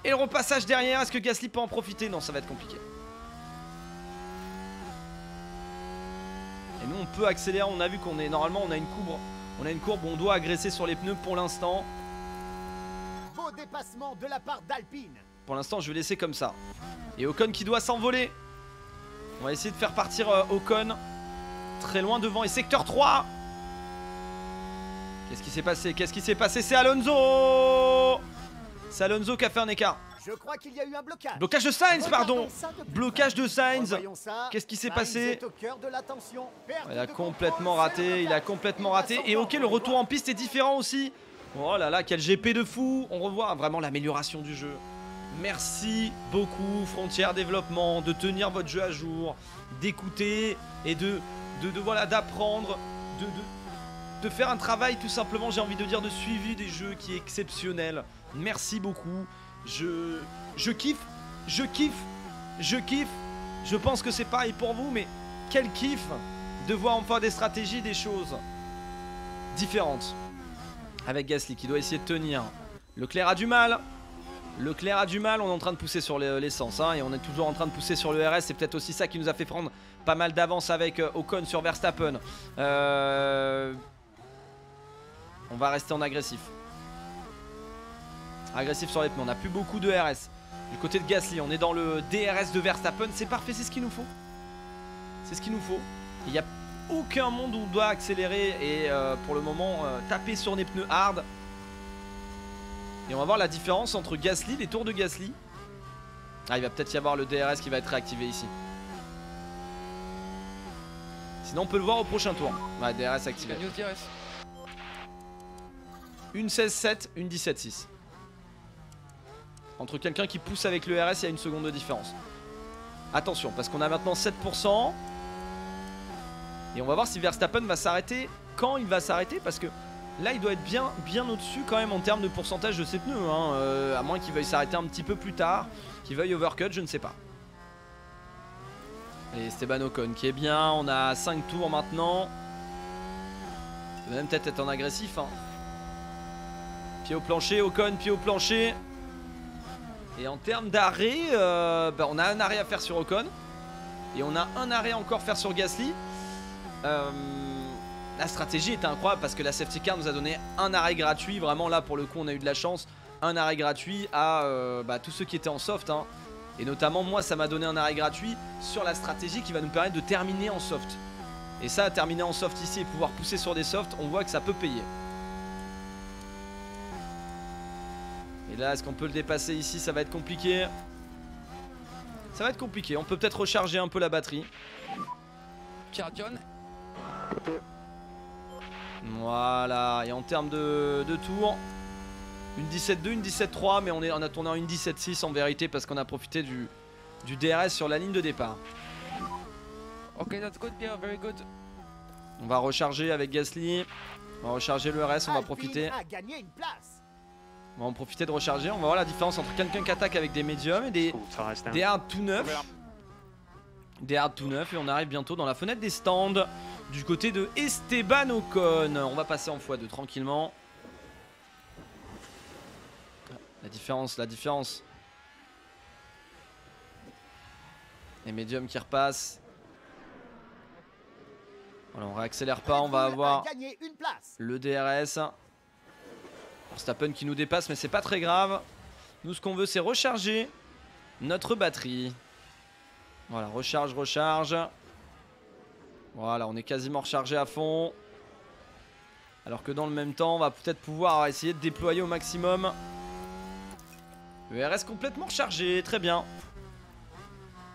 Et le repassage derrière. Est-ce que Gasly peut en profiter? Non, ça va être compliqué. Nous on peut accélérer, on a vu qu'on est normalement on a une courbe, on a une courbe où on doit agresser sur les pneus pour l'instant. Beau dépassement de la part d'Alpine. Pour l'instant je vais laisser comme ça. Et Ocon qui doit s'envoler. On va essayer de faire partir euh, Ocon très loin devant et secteur 3. Qu'est-ce qui s'est passé? Qu'est-ce qui s'est passé? C'est Alonso C'est Alonso qui a fait un écart. Je crois qu'il y a eu un blocage. Blocage de Sainz, pardon Blocage de. Sainz. Qu'est-ce qui s'est passé Il a complètement raté, il a complètement raté. Et ok, le retour en piste est différent aussi. Oh là là, quel GP de fou On revoit vraiment l'amélioration du jeu. Merci beaucoup Frontière Développement de tenir votre jeu à jour, d'écouter et de, de, de- voilà d'apprendre, de, de, de faire un travail tout simplement, j'ai envie de dire, de suivi des jeux qui est exceptionnel. Merci beaucoup. Je, kiffe, je kiffe, je kiffe. Je pense que c'est pareil pour vous, mais quel kiff de voir enfin des stratégies, des choses différentes. Avec Gasly qui doit essayer de tenir. Leclerc a du mal. Leclerc a du mal, on est en train de pousser sur le- l'essence hein, et on est toujours en train de pousser sur le RS. C'est peut-être aussi ça qui nous a fait prendre pas mal d'avance avec euh, Ocon sur Verstappen. Euh, On va rester en agressif. Agressif sur les pneus, on n'a plus beaucoup de RS. Du côté de Gasly, on est dans le DRS de Verstappen. C'est parfait, c'est ce qu'il nous faut. C'est ce qu'il nous faut. Il n'y a aucun monde où on doit accélérer et euh, pour le moment euh, taper sur des pneus hard. Et on va voir la différence entre Gasly, les tours de Gasly. Ah, il va peut-être y avoir le DRS qui va être réactivé ici. Sinon, on peut le voir au prochain tour. Ouais, DRS activé. DRS. Une 16-7, une 17-6. Entre quelqu'un qui pousse avec le RS, il y a une seconde de différence. Attention, parce qu'on a maintenant 7%. Et on va voir si Verstappen va s'arrêter. Quand il va s'arrêter, parce que là, il doit être bien, bien au-dessus quand même en termes de pourcentage de ses pneus. hein. Euh, à moins qu'il veuille s'arrêter un petit peu plus tard, qu'il veuille overcut, je ne sais pas. Et Esteban Ocon qui est bien. On a 5 tours maintenant. Il va même peut-être être en agressif. hein. Pied au plancher, Ocon, pied au plancher. Et en termes d'arrêt, euh, bah, on a un arrêt à faire sur Ocon. Et on a un arrêt encore à faire sur Gasly. Euh, la stratégie était incroyable parce que la safety car nous a donné un arrêt gratuit. Vraiment là pour le coup on a eu de la chance. Un arrêt gratuit à euh, bah, tous ceux qui étaient en soft. hein. Et notamment moi ça m'a donné un arrêt gratuit sur la stratégie qui va nous permettre de terminer en soft. Et ça, terminer en soft ici et pouvoir pousser sur des softs, on voit que ça peut payer. Et là, est-ce qu'on peut le dépasser ici? Ça va être compliqué. Ça va être compliqué. On peut peut-être recharger un peu la batterie. Voilà. Et en termes de, de tours, une 17-2, une 17-3, mais on, est, on a tourné en une 17-6 en vérité parce qu'on a profité du, du DRS sur la ligne de départ. Okay, that's good, Pierre. Very good. On va recharger avec Gasly. On va recharger le RS, on va profiter. a gagné une place. On va en profiter de recharger. On va voir la différence entre quelqu'un qui attaque avec des médiums et des, down. des hard tout neufs. Des hard tout neufs et on arrive bientôt dans la fenêtre des stands du côté de Esteban Ocon. On va passer en x2 tranquillement. La différence, la différence. Les médiums qui repassent. Voilà, on réaccélère pas, on va avoir a gagné une place. le DRS. Verstappen qui nous dépasse, mais c'est pas très grave. Nous, ce qu'on veut, c'est recharger notre batterie. Voilà, recharge, recharge. Voilà, on est quasiment rechargé à fond. Alors que dans le même temps, on va peut-être pouvoir essayer de déployer au maximum. Le RS complètement rechargé, très bien.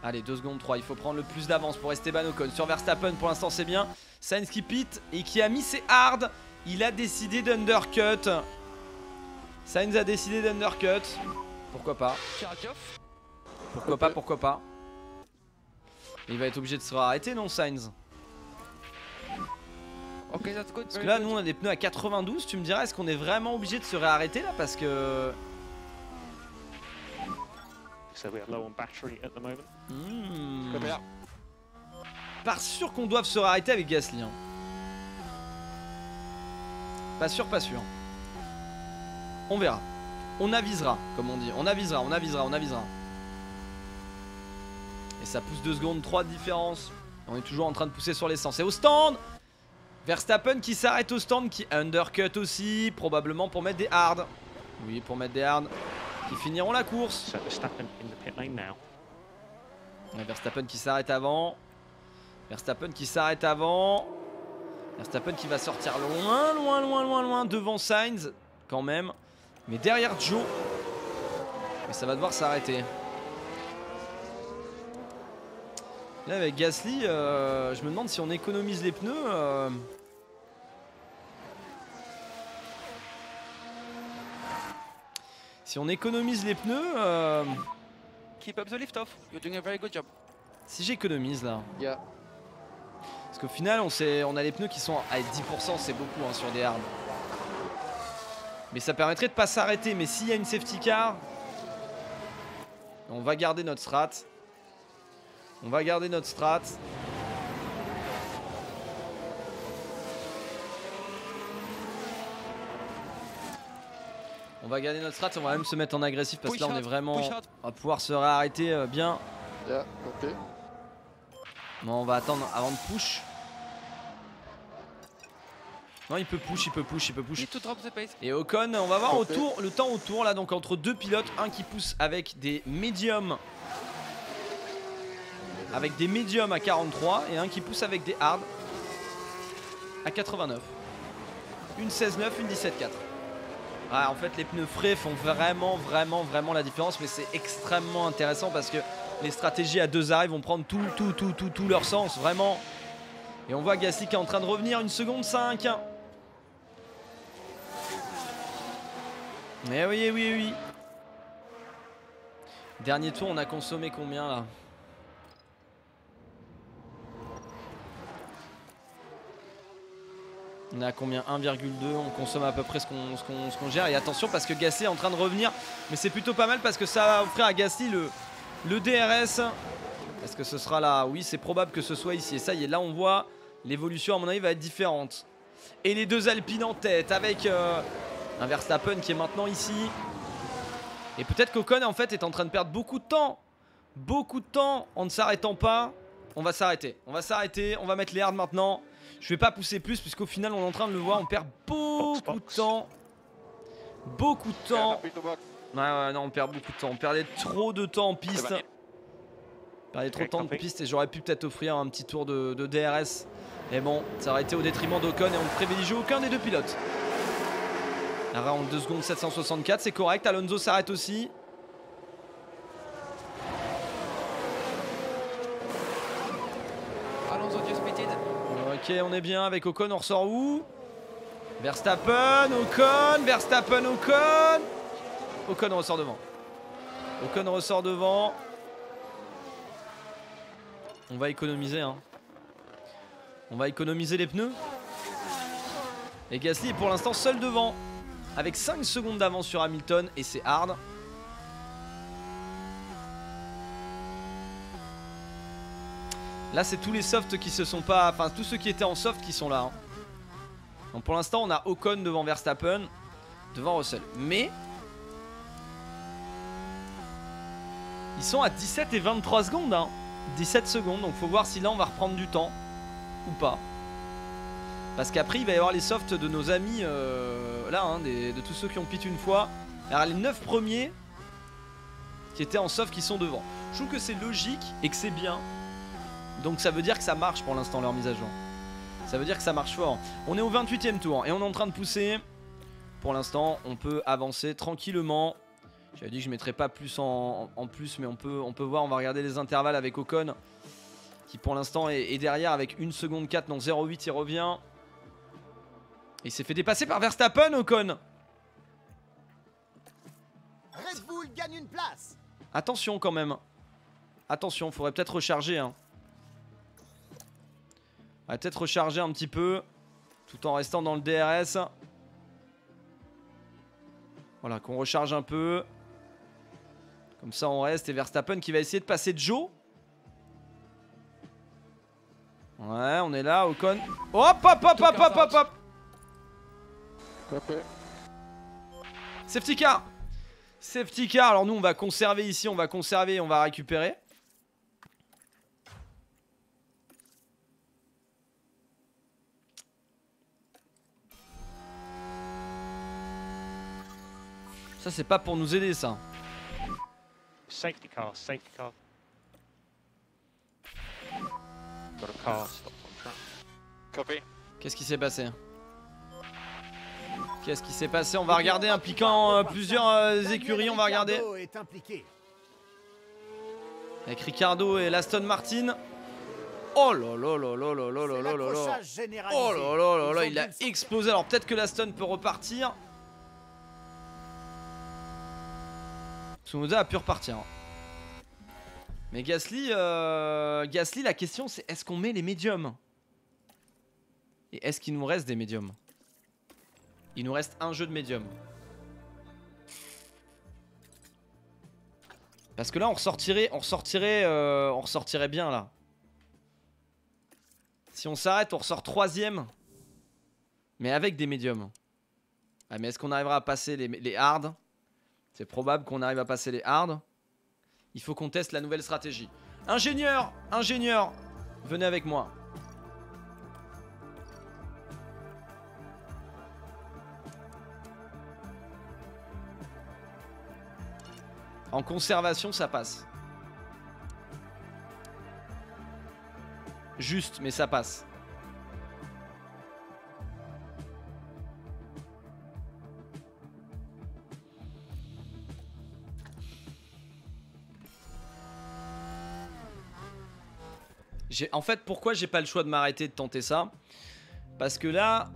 Allez, 2 secondes 3, il faut prendre le plus d'avance pour Esteban Ocon. Sur Verstappen, pour l'instant, c'est bien. Sainz qui pit et qui a mis ses hard. Il a décidé d'undercut. Sainz a décidé d'undercut. Pourquoi pas. Pourquoi pas Pourquoi pas Il va être obligé de se arrêter, non, Sainz? Okay, that's good. Parce que là, nous, on a des pneus à 92. Tu me diras, est-ce qu'on est vraiment obligé de se réarrêter là Parce que. So we are low on battery at the moment. Hmm. Pas sûr qu'on doive se réarrêter avec Gasly. hein. Pas sûr, pas sûr. On verra. On avisera, comme on dit. On avisera, on avisera, on avisera. Et ça pousse 2 secondes, 3 de différence. On est toujours en train de pousser sur l'essence. Et au stand Verstappen qui s'arrête au stand, qui undercut aussi, probablement pour mettre des hard. Oui, pour mettre des hard. Qui finiront la course. Verstappen qui s'arrête avant. Verstappen qui s'arrête avant. Verstappen qui va sortir loin, loin, loin, loin, loin devant Sainz quand même. Mais derrière Joe. Mais ça va devoir s'arrêter. Là avec Gasly, euh, je me demande si on économise les pneus. euh, Si on économise les pneus, euh, Keep up the lift off. You're doing a very good job. si j'économise là. Yeah. Parce qu'au final, on, sait- on a les pneus qui sont à 10%, c'est beaucoup hein, sur des hards. Mais ça permettrait de pas s'arrêter. Mais s'il y a une safety car, on va garder notre strat. On va garder notre strat. On va garder notre strat, on va même se mettre en agressif parce que là on est vraiment... On va pouvoir se réarrêter euh, bien. Yeah. Non, on va attendre avant de push. Non, il peut push, il peut push, il peut push. Need to drop the pace. Et Ocon, on va voir autour, le temps autour là, donc entre deux pilotes, un qui pousse avec des médiums, avec des médiums à 43 et un qui pousse avec des hards à 89. Une 16-9, une 17-4. Ah, en fait, les pneus frais font vraiment, vraiment, vraiment la différence, mais c'est extrêmement intéressant parce que les stratégies à deux arrêts vont prendre tout, tout, tout, tout, tout leur sens, vraiment. Et on voit Gasly qui est en train de revenir, une seconde 5. Eh oui, oui, oui. Dernier tour, on a consommé combien là? On est à combien? 1,2, on consomme à peu près ce qu'on gère. Et attention parce que Gasly est en train de revenir. Mais c'est plutôt pas mal parce que ça va offrir à Gasly le, le DRS. Est-ce que ce sera là? Oui, c'est probable que ce soit ici. Et ça y est, là on voit l'évolution à mon avis va être différente. Et les deux Alpines en tête avec euh, un Verstappen qui est maintenant ici. Et peut-être qu'Ocon en fait est en train de perdre beaucoup de temps. Beaucoup de temps en ne s'arrêtant pas. On va s'arrêter. On va s'arrêter. On va mettre les hards maintenant. Je vais pas pousser plus puisqu'au final on est en train de le voir. On perd beaucoup Box, de temps. Beaucoup de temps. Ouais ouais non on perd beaucoup de temps. On perdait trop de temps en piste. On perdait trop de temps de piste et j'aurais pu peut-être offrir un petit tour de, de DRS. Mais bon, ça aurait été au détriment d'Ocon et on ne privilégie aucun des deux pilotes. En 2 secondes 764, c'est correct. Alonso s'arrête aussi. Alonso. Ok, on est bien avec Ocon, on ressort où? Verstappen, Ocon, Verstappen, Ocon. Ocon ressort devant. Ocon ressort devant. On va économiser, hein. On va économiser les pneus. Et Gasly est pour l'instant seul devant. Avec 5 secondes d'avance sur Hamilton et c'est hard. Là, c'est tous les softs qui se sont pas. Enfin, tous ceux qui étaient en soft qui sont là. hein. Donc pour l'instant, on a Ocon devant Verstappen, devant Russell. Mais. Ils sont à 17 et 23 secondes. Hein. 17 secondes. Donc faut voir si là, on va reprendre du temps. Ou pas. Parce qu'après, il va y avoir les softs de nos amis. euh, là, hein, de tous ceux qui ont pit une fois. Alors, les 9 premiers qui étaient en soft qui sont devant. Je trouve que c'est logique et que c'est bien. Donc ça veut dire que ça marche pour l'instant leur mise à jour. Ça veut dire que ça marche fort. On est au 28ème tour et on est en train de pousser. Pour l'instant, on peut avancer tranquillement. J'avais dit que je mettrais pas plus en, plus, mais on peut, on peut voir, on va regarder les intervalles avec Ocon. Qui pour l'instant est, est derrière avec 1 seconde 4, non 0,8 il revient. Il s'est fait dépasser par Verstappen Ocon. Red Bull gagne une place. Attention quand même. Attention, faudrait peut-être recharger. Hein. On va peut-être recharger un petit peu. Tout en restant dans le DRS. Voilà, qu'on recharge un peu. Comme ça on reste. Et Verstappen qui va essayer de passer Joe. Ouais, on est là, Ocon. Hop, hop, hop, hop, hop, hop, hop. Safety car Safety car, alors nous on va conserver ici, on va conserver, on va récupérer. Ça c'est pas pour nous aider ça. Safety car, safety car. Got a car stopped on track. Copy. Qu'est-ce qui s'est passé? Qu'est-ce qui s'est passé On va regarder impliquant euh, plusieurs euh, écuries, on va regarder. Avec Ricardo et l'Aston Martin. Oh là là là là là là là là là là. Oh là là là là, il a explosé. Alors peut-être que l'Aston peut repartir. Tsunoda a pu repartir. Mais Gasly, euh, Gasly, la question c'est est-ce qu'on met les médiums Et est-ce qu'il nous reste des médiums Il nous reste un jeu de médium. Parce que là, on ressortirait, on ressortirait, euh, on ressortirait bien là. Si on s'arrête, on ressort troisième. Mais avec des médiums. Ah, mais est-ce qu'on arrivera à passer les, les hards? C'est probable qu'on arrive à passer les hards. Il faut qu'on teste la nouvelle stratégie. Ingénieur Ingénieur Venez avec moi. En conservation, ça passe. Juste, mais ça passe. En fait, pourquoi j'ai pas le choix de m'arrêter de tenter ça? Parce que là,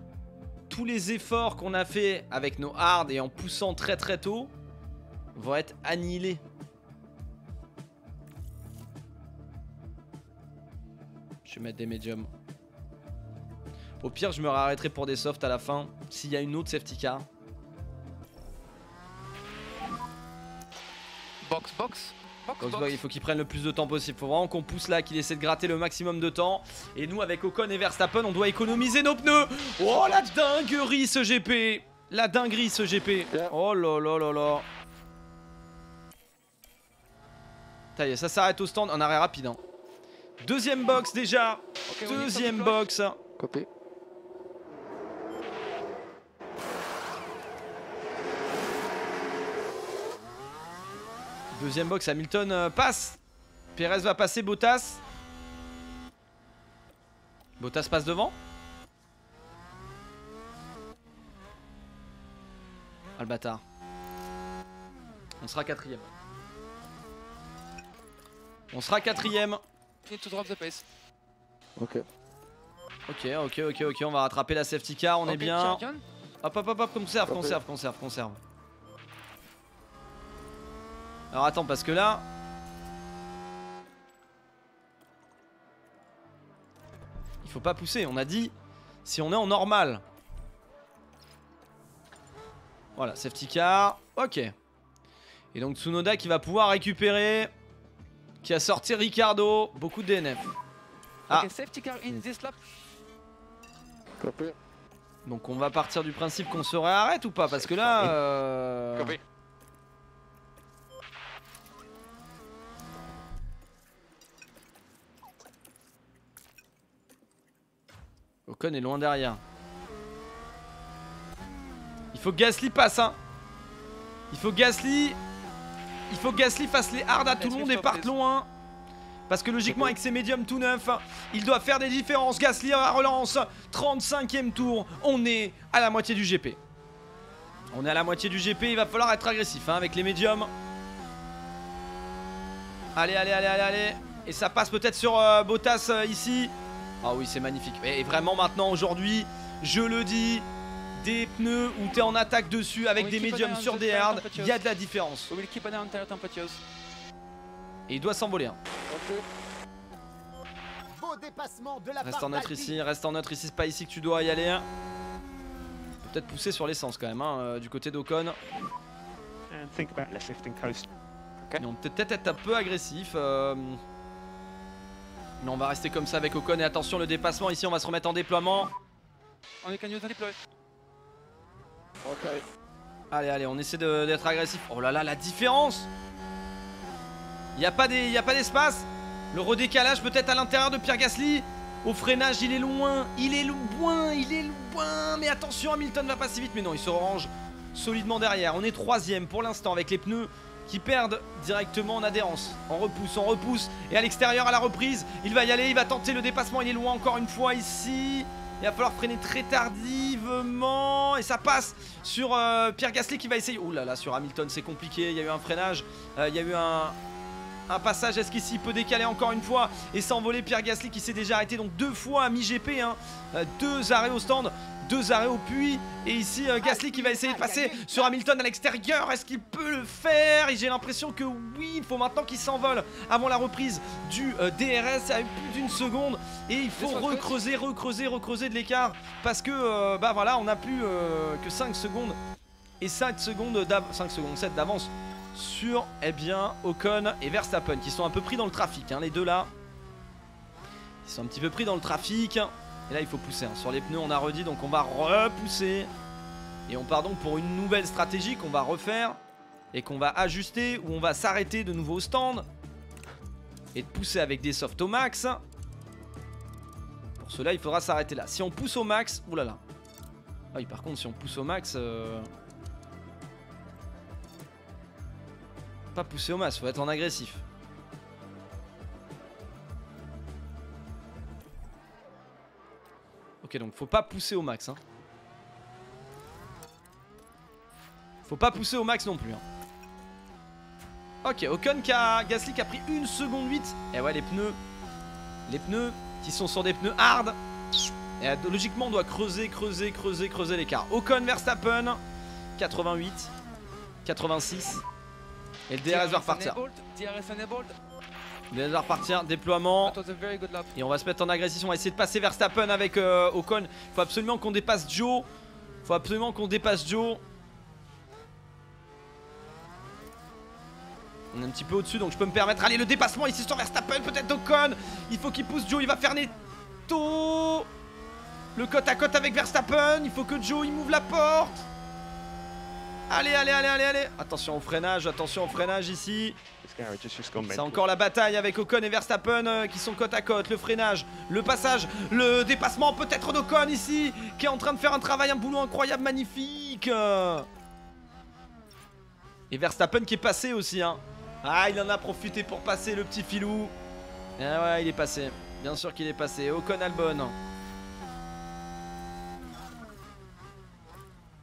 tous les efforts qu'on a fait avec nos hards et en poussant très très tôt vont être annihilés. Je vais mettre des médiums. Au pire, je me réarrêterai pour des softs à la fin s'il y a une autre safety car. Box, box. Box, box. il faut qu'il prenne le plus de temps possible. Faut vraiment qu'on pousse là, qu'il essaie de gratter le maximum de temps. Et nous, avec Ocon et Verstappen, on doit économiser nos pneus. Oh la dinguerie ce GP La dinguerie ce GP Yeah. Oh là là là là Ça y est, ça s'arrête au stand en arrêt rapide. hein. Deuxième box déjà Deuxième box Copy. Deuxième box, Hamilton euh, passe. Perez va passer Bottas. Bottas passe devant. Ah le bâtard. On sera quatrième. On sera quatrième. You need to drop the pace. Ok. Ok, ok, ok, ok. On va rattraper la safety car. On est bien. champion. Hop, hop, hop, hop. Conserve, conserve, conserve, conserve. Alors attends, parce que là. Il faut pas pousser. On a dit si on est en normal. Voilà, safety car. Ok. Et donc Tsunoda qui va pouvoir récupérer. Qui a sorti Ricardo. Beaucoup de DNF. Ah. Donc on va partir du principe qu'on se réarrête ou pas Parce que là... euh, Copy. Ocon est loin derrière. Il faut que Gasly passe hein. Il faut que Gasly... Il faut que Gasly fasse les hards à tout le monde et parte loin. Parce que logiquement avec ses médiums tout neufs, il doit faire des différences. Gasly à la relance, 35ème tour. On est à la moitié du GP. On est à la moitié du GP, il va falloir être agressif hein, avec les médiums. Allez, allez, allez, allez, allez. Et ça passe peut-être sur euh, Bottas euh, ici. Ah oui, c'est magnifique. Et vraiment maintenant, aujourd'hui, je le dis, des pneus où t'es en attaque dessus avec des médiums sur des hards, il y a de la différence. Et il doit s'envoler. hein. Reste en neutre ici, reste en neutre ici, c'est pas ici que tu dois y aller. hein. Peut-être pousser sur l'essence quand même, hein, euh, du côté d'Ocon. And think about left lifting coast. Mais on peut peut-être être un peu agressif. euh, Mais on va rester comme ça avec Ocon. Et attention, le dépassement ici, on va se remettre en déploiement. On can Allez, allez, on essaie d'être agressif. Oh là là, la différence Il n'y a pas d'espace. Le redécalage peut-être à l'intérieur de Pierre Gasly. Au freinage, il est loin. Il est loin, il est loin. Mais attention, Hamilton va pas si vite. Mais non, il se range solidement derrière. On est troisième pour l'instant avec les pneus qui perdent directement en adhérence. On repousse, on repousse. Et à l'extérieur, à la reprise, il va y aller. Il va tenter le dépassement. Il est loin encore une fois ici. Il va falloir freiner très Et ça passe sur euh, Pierre Gasly qui va essayer. Ouh là là, sur Hamilton, c'est compliqué. Il y a eu un freinage. Euh, il y a eu un, passage. Est-ce qu'ici peut décaler encore une fois et s'envoler Pierre Gasly qui s'est déjà arrêté donc deux fois à mi-GP. hein. Euh, deux arrêts au stand deux arrêts au puits. Et ici, euh, Gasly qui va essayer de passer sur Hamilton à l'extérieur. Est-ce qu'il peut le faire? Et j'ai l'impression que oui, il faut maintenant qu'il s'envole avant la reprise du euh, DRS à plus d'une seconde. Et il faut recreuser, recreuser, recreuser de l'écart. Parce que, euh, bah voilà, on n'a plus euh, que 5 secondes. Et 5 secondes, d'av- 5 secondes 7 d'avance sur, eh bien, Ocon et Verstappen qui sont un peu pris dans le trafic. hein, les deux là, ils sont un petit peu pris dans le trafic. Et là, il faut pousser. hein. Sur les pneus, on a redit, donc on va repousser. Et on part donc pour une nouvelle stratégie qu'on va refaire et qu'on va ajuster ou on va s'arrêter de nouveau au stand et de pousser avec des softs au max. Pour cela, il faudra s'arrêter là. Si on pousse au max, oulala. Ah oui, par contre, si on pousse au max, euh, pas pousser au max, faut être en agressif. Ok, donc faut pas pousser au max. Hein. Faut pas pousser au max non plus. hein. Ok, Ocon qui a Gasly qui a pris une seconde 8. Et ouais, les pneus, les pneus qui sont sur des pneus hard. Et euh, logiquement, on doit creuser, creuser, creuser, creuser l'écart. Ocon Verstappen, 88, 86. Et le DRS va repartir. DRS va repartir, déploiement. Et on va se mettre en agressif, on va essayer de passer Verstappen avec euh, Ocon. Faut absolument qu'on dépasse Joe. Faut absolument qu'on dépasse Joe. On est un petit peu au-dessus, donc je peux me permettre. Allez, le dépassement ici sur Verstappen, peut-être Ocon. Il faut qu'il pousse Joe, il va faire netto. Le côte à côte avec Verstappen. Il faut que Joe il m'ouvre la porte. Allez, allez, allez, allez, allez. Attention au freinage, attention au freinage ici. Gone C'est encore la bataille avec Ocon et Verstappen euh, qui sont côte à côte. Le freinage, le passage, le dépassement peut-être d'Ocon ici qui est en train de faire un travail, un boulot incroyable, magnifique. Et Verstappen qui est passé aussi. Hein. Ah, il en a profité pour passer le petit filou. Ah ouais, il est passé. Bien sûr qu'il est passé. Ocon Albon.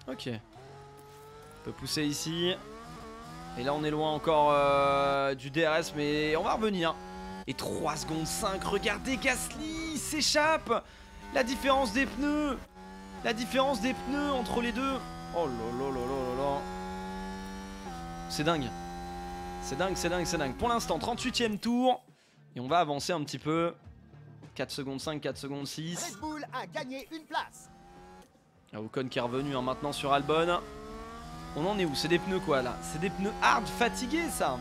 Ok. On peut pousser ici. Et là on est loin encore euh, du DRS mais on va revenir. Et 3 secondes 5, regardez Gasly il s'échappe La différence des pneus La différence des pneus entre les deux Oh là là là là là là C'est dingue C'est dingue, c'est dingue, c'est dingue. Pour l'instant 38ème tour et on va avancer un petit peu. 4 secondes 5, 4 secondes 6. Red Bull a gagné une place. Ah, Ocon qui est revenu hein, maintenant sur Albon. On en est où? C'est des pneus quoi là? C'est des pneus hard fatigués ça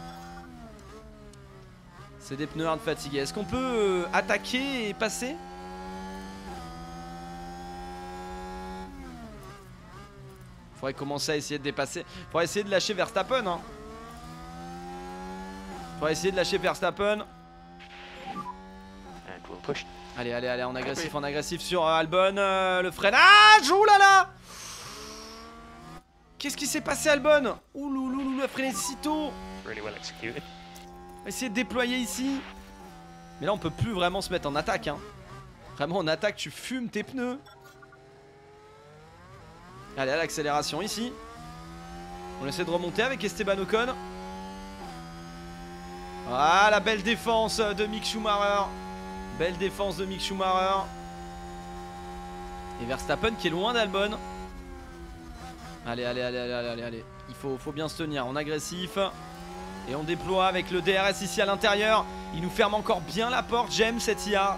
C'est des pneus hard fatigués. Est-ce qu'on peut euh, attaquer et passer? Faudrait commencer à essayer de dépasser. Faudrait essayer de lâcher Verstappen. Hein. Faudrait essayer de lâcher Verstappen. Allez, allez, allez, en agressif, en agressif sur euh, Albon. euh, le freinage, ouh là là Qu'est-ce qui s'est passé, Albon Ouh loulou, a freiné si tôt. Really well executed. Essayer de déployer ici. Mais là, on peut plus vraiment se mettre en attaque. Hein. Vraiment, en attaque, tu fumes tes pneus. Allez, à l'accélération ici. On essaie de remonter avec Esteban Ocon. Ah, la belle défense de Mick Schumacher. Belle défense de Mick Schumacher. Et Verstappen qui est loin d'Albon. Allez, allez, allez, allez, allez, allez. Il faut, bien se tenir en agressif. Et on déploie avec le DRS ici à l'intérieur. Il nous ferme encore bien la porte. J'aime cette IA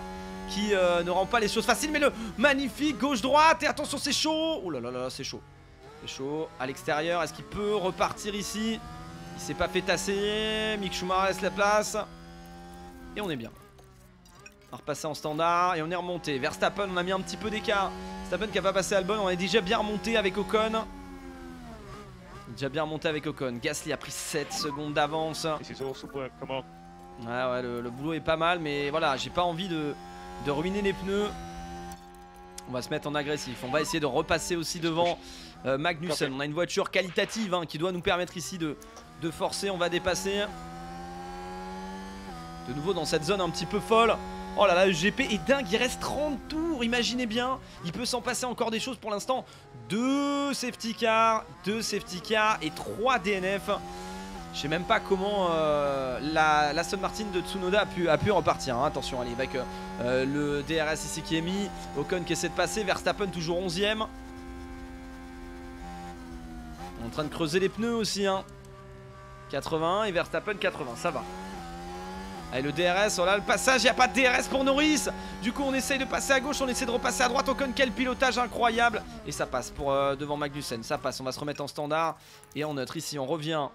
qui euh, ne rend pas les choses faciles. Mais le magnifique gauche-droite. Et attention, c'est chaud. Oh là là là, c'est chaud. C'est chaud. À l'extérieur, est-ce qu'il peut repartir ici? Il s'est pas fait tasser. Mick Schumacher laisse la place. Et on est bien. On va repasser en standard et on est remonté. Verstappen, on a mis un petit peu d'écart. Verstappen qui a pas passé Albon. On est déjà bien remonté avec Ocon. Déjà bien remonté avec Ocon. Gasly a pris 7 secondes d'avance. On. Ouais, ouais, le, le boulot est pas mal, mais voilà, j'ai pas envie de, de ruiner les pneus. On va se mettre en agressif. On va essayer de repasser aussi devant euh, Magnussen. On a une voiture qualitative hein, qui doit nous permettre ici de, de forcer. On va dépasser. De nouveau dans cette zone un petit peu folle. Oh là là, le GP est dingue, il reste 30 tours, imaginez bien. Il peut s'en passer encore des choses pour l'instant. Deux safety cars, deux safety cars et trois DNF. Je sais même pas comment euh, la, la Aston Martin de Tsunoda a pu, repartir. hein. Attention, allez, avec euh, le DRS ici qui est mis. Ocon qui essaie de passer. Verstappen toujours 11ème. En train de creuser les pneus aussi. Hein. 81 et Verstappen 80, ça va. Allez, le DRS, voilà le passage. Il n'y a pas de DRS pour Norris. Du coup, on essaye de passer à gauche. On essaie de repasser à droite. Ocon, quel pilotage incroyable. Et ça passe pour euh, devant Magnussen. Ça passe. On va se remettre en standard. Et en neutre ici, on revient.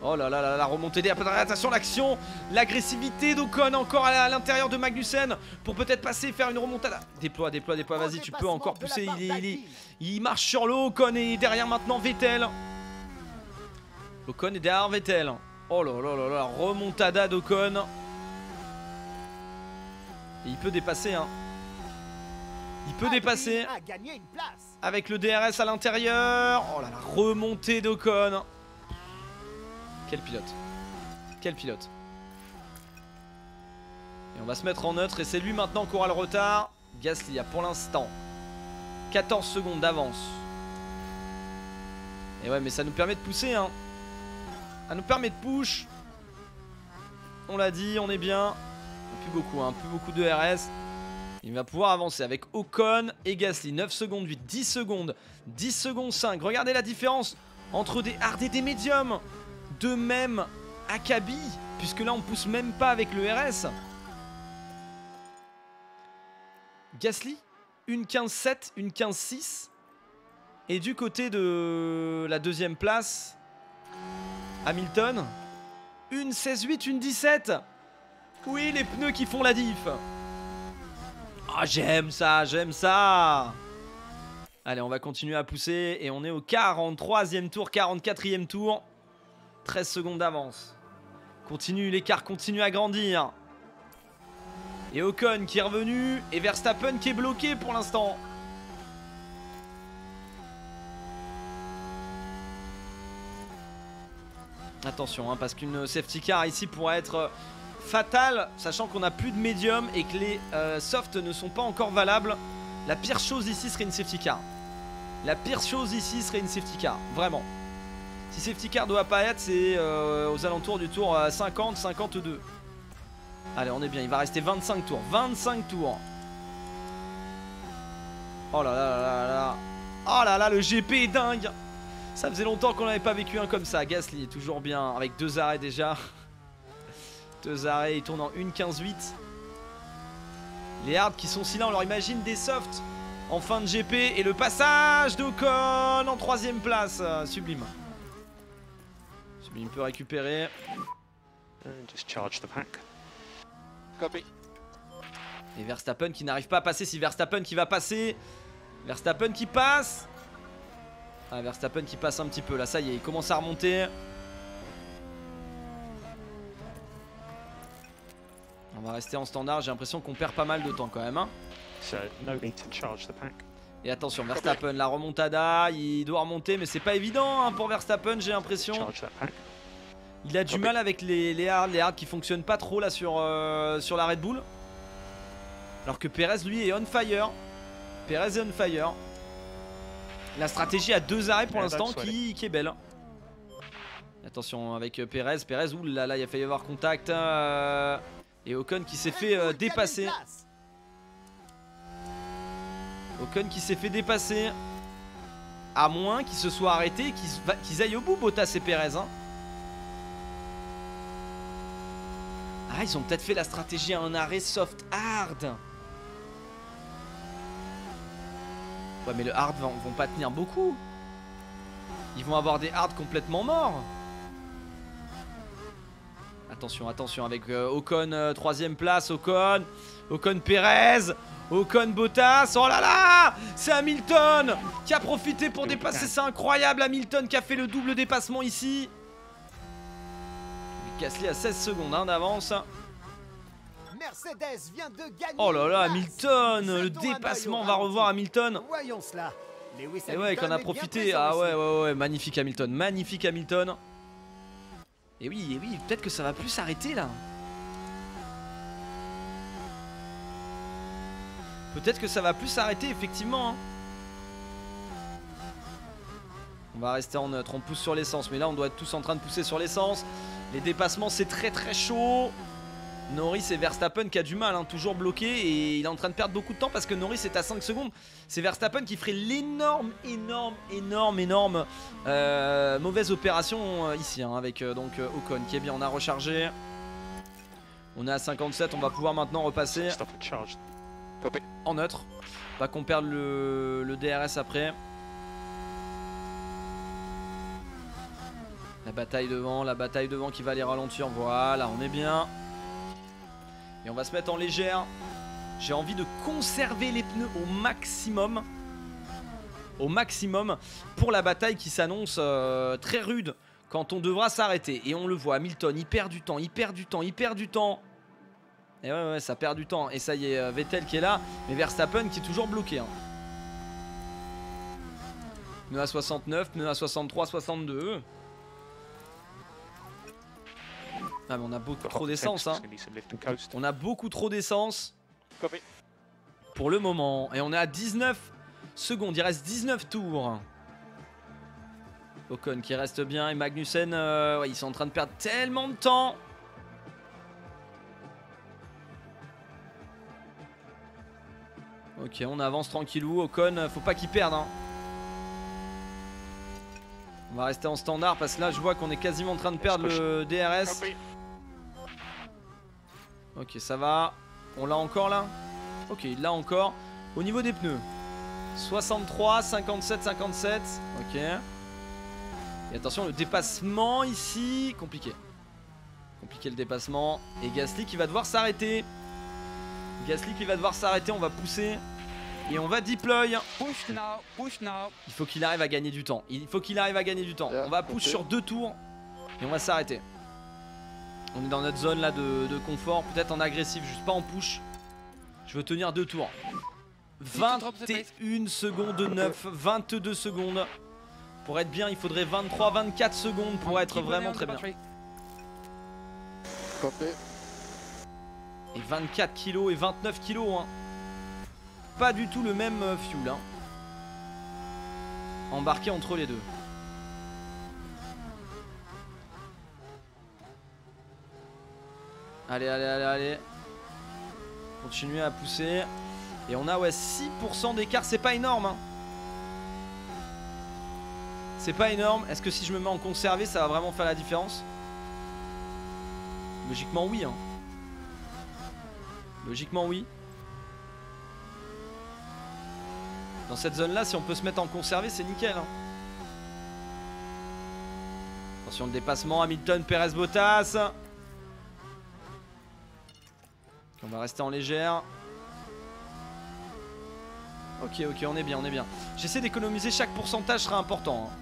Oh là là là, la remontée des attention l'action, l'agressivité d'Ocon encore à l'intérieur de Magnussen pour peut-être passer, faire une remontada. Déploie, déploie, déploie, vas-y, tu peux encore pousser. Il, il, il marche sur l'eau, Ocon est derrière maintenant Vettel. Ocon est derrière Vettel. Oh là là là là, remontada d'Ocon. Et il peut dépasser, hein. Il peut dépasser A gagné une place. avec le DRS à l'intérieur. Oh là là, remontée d'Ocon. Quel pilote. Quel pilote. Et on va se mettre en neutre et c'est lui maintenant qui aura le retard. Gasly a pour l'instant 14 secondes d'avance. Et ouais mais ça nous permet de pousser hein. Ça nous permet de push. On l'a dit, on est bien. Plus beaucoup, hein, plus beaucoup de RS. Il va pouvoir avancer avec Ocon et Gasly. 9 secondes 8, 10 secondes, 10 secondes 5. Regardez la différence entre des hard et des médiums. De même acabit, puisque là on pousse même pas avec le RS. Gasly, une 15-7, une 15-6. Et du côté de la deuxième place, Hamilton, une 16-8, une 17. Oui, les pneus qui font la diff. Ah, j'aime ça, j'aime ça. Allez, on va continuer à pousser et on est au 43e tour, 44e tour. 13 secondes d'avance. Continue, l'écart continue à grandir. Et Ocon qui est revenu et Verstappen qui est bloqué pour l'instant. Attention, hein, parce qu'une safety car ici pourrait être euh, fatale, sachant qu'on n'a plus de médium et que les euh, softs ne sont pas encore valables. La pire chose ici serait une safety car. La pire chose ici serait une safety car, vraiment. Si safety car doit pas être, c'est euh, aux alentours du tour euh, 50, 52. Allez, on est bien, il va rester 25 tours. 25 tours. Oh là là là là là. Oh là là, le GP est dingue. Ça faisait longtemps qu'on n'avait pas vécu un comme ça. Gasly est toujours bien, avec deux arrêts déjà. deux arrêts, il tourne en 1.15.8. Les hards qui sont si là, on leur imagine des softs en fin de GP. Et le passage d'Ocon en troisième place. Euh, Sublime. Sublime peut récupérer. Just charge the pack. Copy. Et Verstappen qui n'arrive pas à passer. Si Verstappen qui va passer. Verstappen qui passe. Ah, Verstappen qui passe un petit peu. Là, ça y est, il commence à remonter. On va rester en standard. J'ai l'impression qu'on perd pas mal de temps quand même. hein. Et attention, Verstappen, la remontada. Il doit remonter, mais c'est pas évident hein, pour Verstappen, j'ai l'impression. Il a du mal avec les, les hards, les hards qui fonctionnent pas trop là sur, euh, sur la Red Bull. Alors que Perez lui est on fire. Perez est on fire. La stratégie à deux arrêts pour l'instant qui, qui est belle. Attention avec euh, Perez. Perez, là là, il a failli y avoir contact. euh, et Ocon qui s'est fait euh, dépasser. Ocon qui s'est fait dépasser. À moins qu'il se soit arrêté et qu'ils se va- qu'ils aillent au bout, Bottas et Perez. hein. Ah, ils ont peut-être fait la stratégie à un arrêt soft hard. Ouais, mais le hard vont, vont pas tenir beaucoup. Ils vont avoir des hards complètement morts. Attention, attention avec euh, Ocon, euh, troisième place, Ocon, Ocon Perez, Ocon Bottas. Oh là là C'est Hamilton qui a profité pour dépasser. C'est incroyable, Hamilton qui a fait le double dépassement ici. Gasly à 16 secondes hein, d'avance. Mercedes vient de gagner. Oh là là, Hamilton, le dépassement, on va revoir Hamilton. Voyons cela. Lewis Et ouais, qu'on a profité. Ah ouais, ouais, ouais, magnifique Hamilton, magnifique Hamilton. Et oui, et oui, peut-être que ça va plus s'arrêter là. Peut-être que ça va plus s'arrêter, effectivement. hein. On va rester en neutre, on pousse sur l'essence, mais là on doit être tous en train de pousser sur l'essence. Les dépassements c'est très très chaud. Norris et Verstappen qui a du mal, hein, toujours bloqué et il est en train de perdre beaucoup de temps parce que Norris est à 5 secondes. C'est Verstappen qui ferait l'énorme, énorme, énorme, énorme euh, mauvaise opération euh, ici hein, avec euh, donc Ocon qui est bien. On a rechargé. On est à 57, on va pouvoir maintenant repasser en neutre. Pas qu'on perde le, le DRS après. La bataille devant, la bataille devant qui va les ralentir. Voilà, on est bien. Et on va se mettre en légère. J'ai envie de conserver les pneus au maximum. Au maximum pour la bataille qui s'annonce euh, très rude quand on devra s'arrêter. Et on le voit, Hamilton, il perd du temps, il perd du temps, il perd du temps. Et ouais, ouais, ça perd du temps. Et ça y est, euh, Vettel qui est là, mais Verstappen qui est toujours bloqué. Hein. Pneu à 69, pneu à 63, 62. Ah mais on a beaucoup trop d'essence hein. On a beaucoup trop d'essence pour le moment. Et on est à 19 secondes. Il reste 19 tours. Ocon qui reste bien. Et Magnussen, euh, ouais, ils sont en train de perdre tellement de temps. Ok, on avance tranquillou. Ocon, faut pas qu'il perde. hein. On va rester en standard parce que là, je vois qu'on est quasiment en train de perdre le DRS. Ok, ça va. On l'a encore là? Ok, il l'a encore. Au niveau des pneus 63, 57, 57. Ok. Et attention, le dépassement ici. Compliqué. Compliqué le dépassement. Et Gasly qui va devoir s'arrêter. Gasly qui va devoir s'arrêter. On va pousser. Et on va deploy. Push now, push now. Il faut qu'il arrive à gagner du temps. Il faut qu'il arrive à gagner du temps. Yeah, On va push ok. sur deux tours et on va s'arrêter. On est dans notre zone là de, de confort, peut-être en agressif, juste pas en push. Je veux tenir deux tours. 21 secondes 9, 22 secondes. Pour être bien, il faudrait 23, 24 secondes pour être vraiment très bien. Et 24 kilos et 29 kilos. Hein. Pas du tout le même euh, fuel. Hein. Embarqué entre les deux. Allez, allez, allez, allez. Continuez à pousser. Et on a ouais 6% d'écart, c'est pas énorme. hein. C'est pas énorme. Est-ce que si je me mets en conservé, ça va vraiment faire la différence? Logiquement oui. Hein. Logiquement oui. Dans cette zone là, si on peut se mettre en conservé, c'est nickel. hein. Attention le dépassement, Hamilton, Perez, Bottas. On va rester en légère. Ok, ok, on est bien, on est bien. J'essaie d'économiser, chaque pourcentage sera important. hein.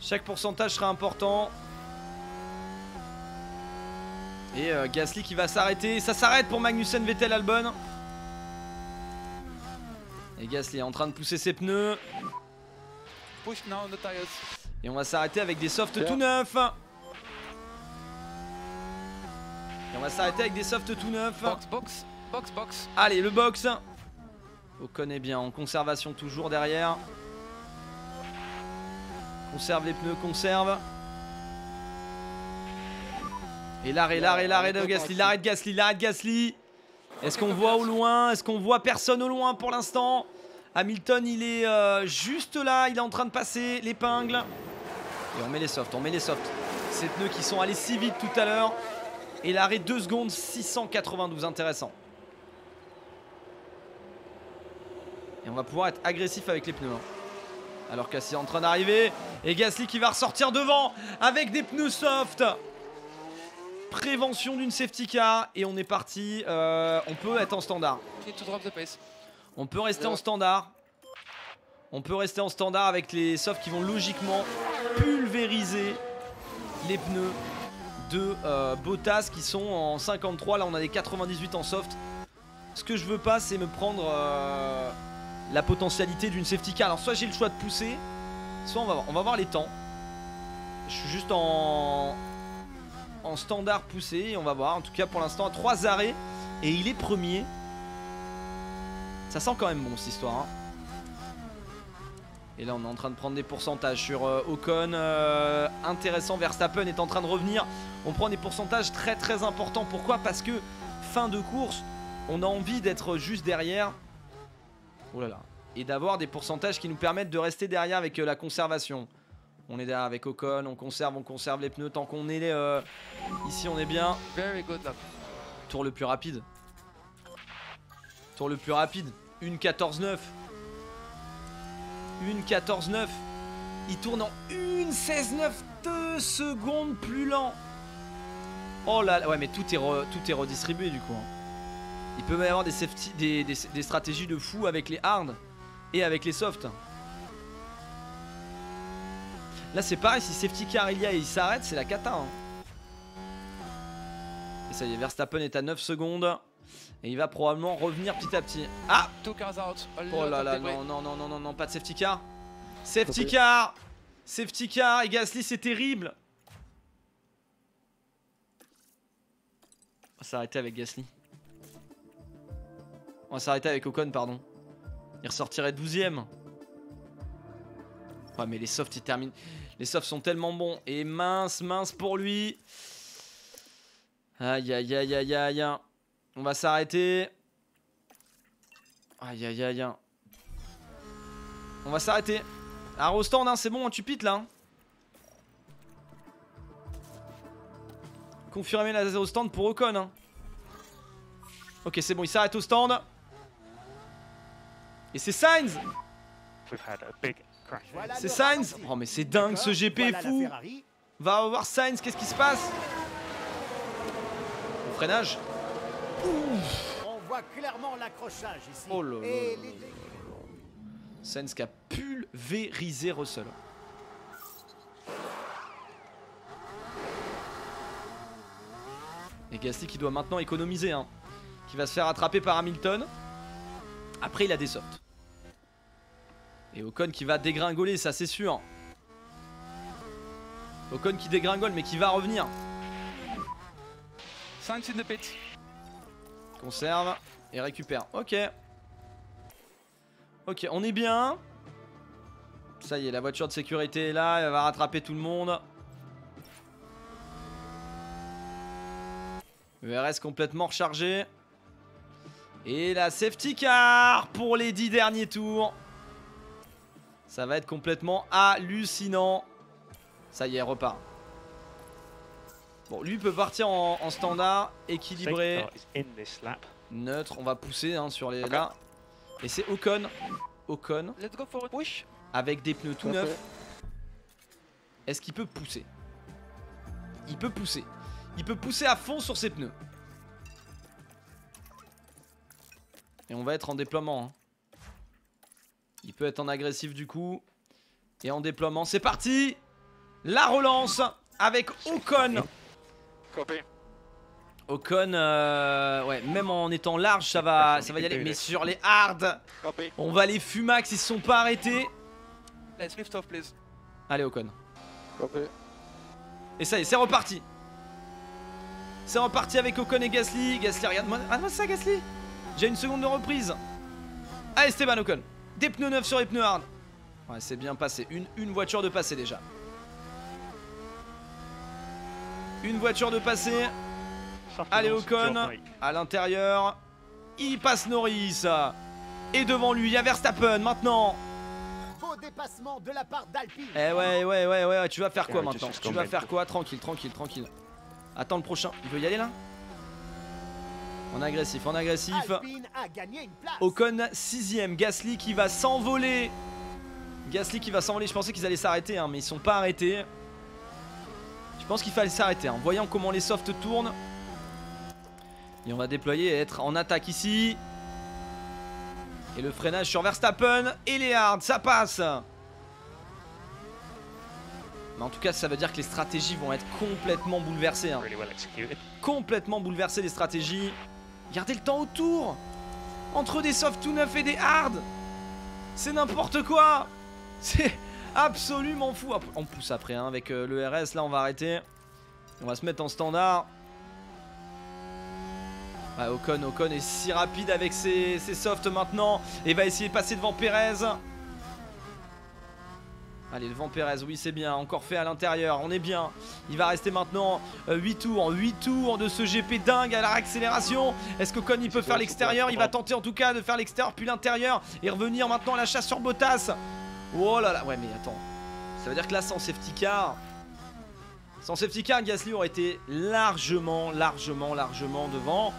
Chaque pourcentage sera important. Et euh, Gasly qui va s'arrêter. Ça s'arrête pour Magnussen, Vettel, Albon. Et Gasly est en train de pousser ses pneus. Push now on the tires. Et on va s'arrêter avec des softs tout neufs. Et on va s'arrêter avec des softs tout neufs. Box, box, box, box. Allez, le box. Ocon est bien en conservation toujours derrière. Conserve les pneus, conserve. Et l'arrêt, l'arrêt, l'arrêt de Gasly, l'arrêt de Gasly, l'arrêt de Gasly. Est-ce qu'on voit au loin? Est-ce qu'on voit personne au loin pour l'instant? Hamilton, il est euh, juste là, il est en train de passer l'épingle. Et on met les softs, on met les softs. Ces pneus qui sont allés si vite tout à l'heure. Et l'arrêt 2 secondes, 692, intéressant. Et on va pouvoir être agressif avec les pneus. hein. Alors Cassie est en train d'arriver. Et Gasly qui va ressortir devant avec des pneus soft. Prévention d'une safety car. Et on est parti. Euh, on peut être en standard. On peut rester en standard. On peut rester en standard avec les softs qui vont logiquement pulvériser les pneus de euh, Bottas qui sont en 53. Là, on a des 98 en soft. Ce que je veux pas, c'est me prendre euh, la potentialité d'une safety car. Alors, soit j'ai le choix de pousser, soit on va voir, on va voir les temps. Je suis juste en, standard poussé on va voir. En tout cas, pour l'instant, à 3 arrêts et il est premier. Ça sent quand même bon cette histoire. hein. Et là, on est en train de prendre des pourcentages sur euh, Ocon. intéressant, Verstappen est en train de revenir. On prend des pourcentages très très importants. Pourquoi? Parce que fin de course, on a envie d'être juste derrière. Oh là là. Et d'avoir des pourcentages qui nous permettent de rester derrière avec euh, la conservation. On est derrière avec Ocon, on conserve, on conserve les pneus tant qu'on est euh, ici, on est bien. Very good lap. Tour le plus rapide. Tour le plus rapide. Une 14-9. Une 14-9. Il tourne en une 16-9. Deux secondes plus lent. Oh là là. Ouais, mais tout est, re- tout est redistribué du coup. hein. Il peut y avoir des, safety, des, des- des stratégies de fou avec les hard et avec les soft. Là, c'est pareil. Si safety car il y a et il s'arrête, c'est la cata. hein. Et ça y est, Verstappen est à 9 secondes. Et il va probablement revenir petit à petit. Ah Oh là là, non, non, non, non, non, non, pas de safety car. Safety car Safety car et Gasly, c'est terrible. On va s'arrêter avec Gasly. On va s'arrêter avec Ocon, pardon. Il ressortirait 12ème. Ouais, mais les softs, ils terminent. Les softs sont tellement bons. Et mince, mince pour lui. Aïe, aïe, aïe, aïe, aïe. On va s'arrêter. Aïe, aïe, aïe. On va s'arrêter. Ah, au stand, hein, c'est bon, tu pites là. hein. Confirmer la au stand pour Ocon. hein. Ok, c'est bon, il s'arrête au stand. Et c'est Sainz C'est Sainz. Oh mais c'est dingue ce GP voilà fou. Va voir Sainz, qu'est-ce qui se passe Au freinage On voit clairement l'accrochage ici. Oh là là. Sainz qui a pulvérisé Russell. Et Gasly qui doit maintenant économiser, hein. Qui va se faire attraper par Hamilton. Après, il a des softs. Et Ocon qui va dégringoler, ça c'est sûr. Ocon qui dégringole, mais qui va revenir. Sainz in the pit. Conserve et récupère. Ok. Ok, on est bien. Ça y est, la voiture de sécurité est là. Elle va rattraper tout le monde. ERS complètement rechargé. Et la safety car pour les 10 derniers tours. Ça va être complètement hallucinant. Ça y est, repart. Bon, lui peut partir en, en standard, équilibré. Neutre, on va pousser hein, sur les là. Et c'est Ocon. Ocon Let's go for a push. avec des pneus tout neufs. Est-ce qu'il peut pousser? Il peut pousser. Il peut pousser à fond sur ses pneus. Et on va être en déploiement. hein. Il peut être en agressif du coup. Et en déploiement. C'est parti La relance avec Ocon. Copy. Ocon, euh, ouais, même en étant large, ça va, ça va y aller. Mais sur les hard, on va les fumax, ils se sont pas arrêtés. Let's lift off, please. Allez, Ocon. Et ça y est, c'est reparti. C'est reparti avec Ocon et Gasly. Gasly, regarde-moi regarde ça, Gasly. J'ai une seconde de reprise. Ah, Esteban Ocon. Des pneus neufs sur les pneus hard. Ouais, c'est bien passé. Une, une voiture de passé déjà. Une voiture de passé. Allez, Ocon. À l'intérieur. Il passe Norris. Et devant lui, il y a Verstappen maintenant. Beau dépassement de la part d'Alpine. Eh ouais, ouais, ouais, ouais, tu vas faire quoi Ouais, maintenant Tu vas faire quoi Tranquille, tranquille, tranquille. Attends le prochain. Il veut y aller là En agressif, en agressif. Ocon 6ème. Gasly qui va s'envoler. Gasly qui va s'envoler. Je pensais qu'ils allaient s'arrêter, hein, mais ils sont pas arrêtés. Je pense qu'il fallait s'arrêter. En voyant comment les softs tournent. Et on va déployer et être en attaque ici. Et le freinage sur Verstappen. Et les hards, ça passe. Mais en tout cas, ça veut dire que les stratégies vont être complètement bouleversées. hein complètement bouleversé les stratégies. Regardez le temps autour Entre des softs tout neufs et des hard C'est n'importe quoi C'est absolument fou Après, On pousse après hein, avec euh, le RS, là on va arrêter. On va se mettre en standard. Ouais, Ocon, Ocon est si rapide avec ses, ses softs maintenant et va essayer de passer devant Perez. Allez, devant Perez, oui c'est bien, encore fait à l'intérieur, on est bien. Il va rester maintenant euh, 8 tours, 8 tours de ce GP dingue à la accélération. Est-ce que Con il peut faire l'extérieur? Il va tenter en tout cas de faire l'extérieur puis l'intérieur et revenir maintenant à la chasse sur Bottas. Oh là là, ouais mais attends, ça veut dire que là sans safety car, sans safety car, Gasly aurait été largement, largement, largement devant.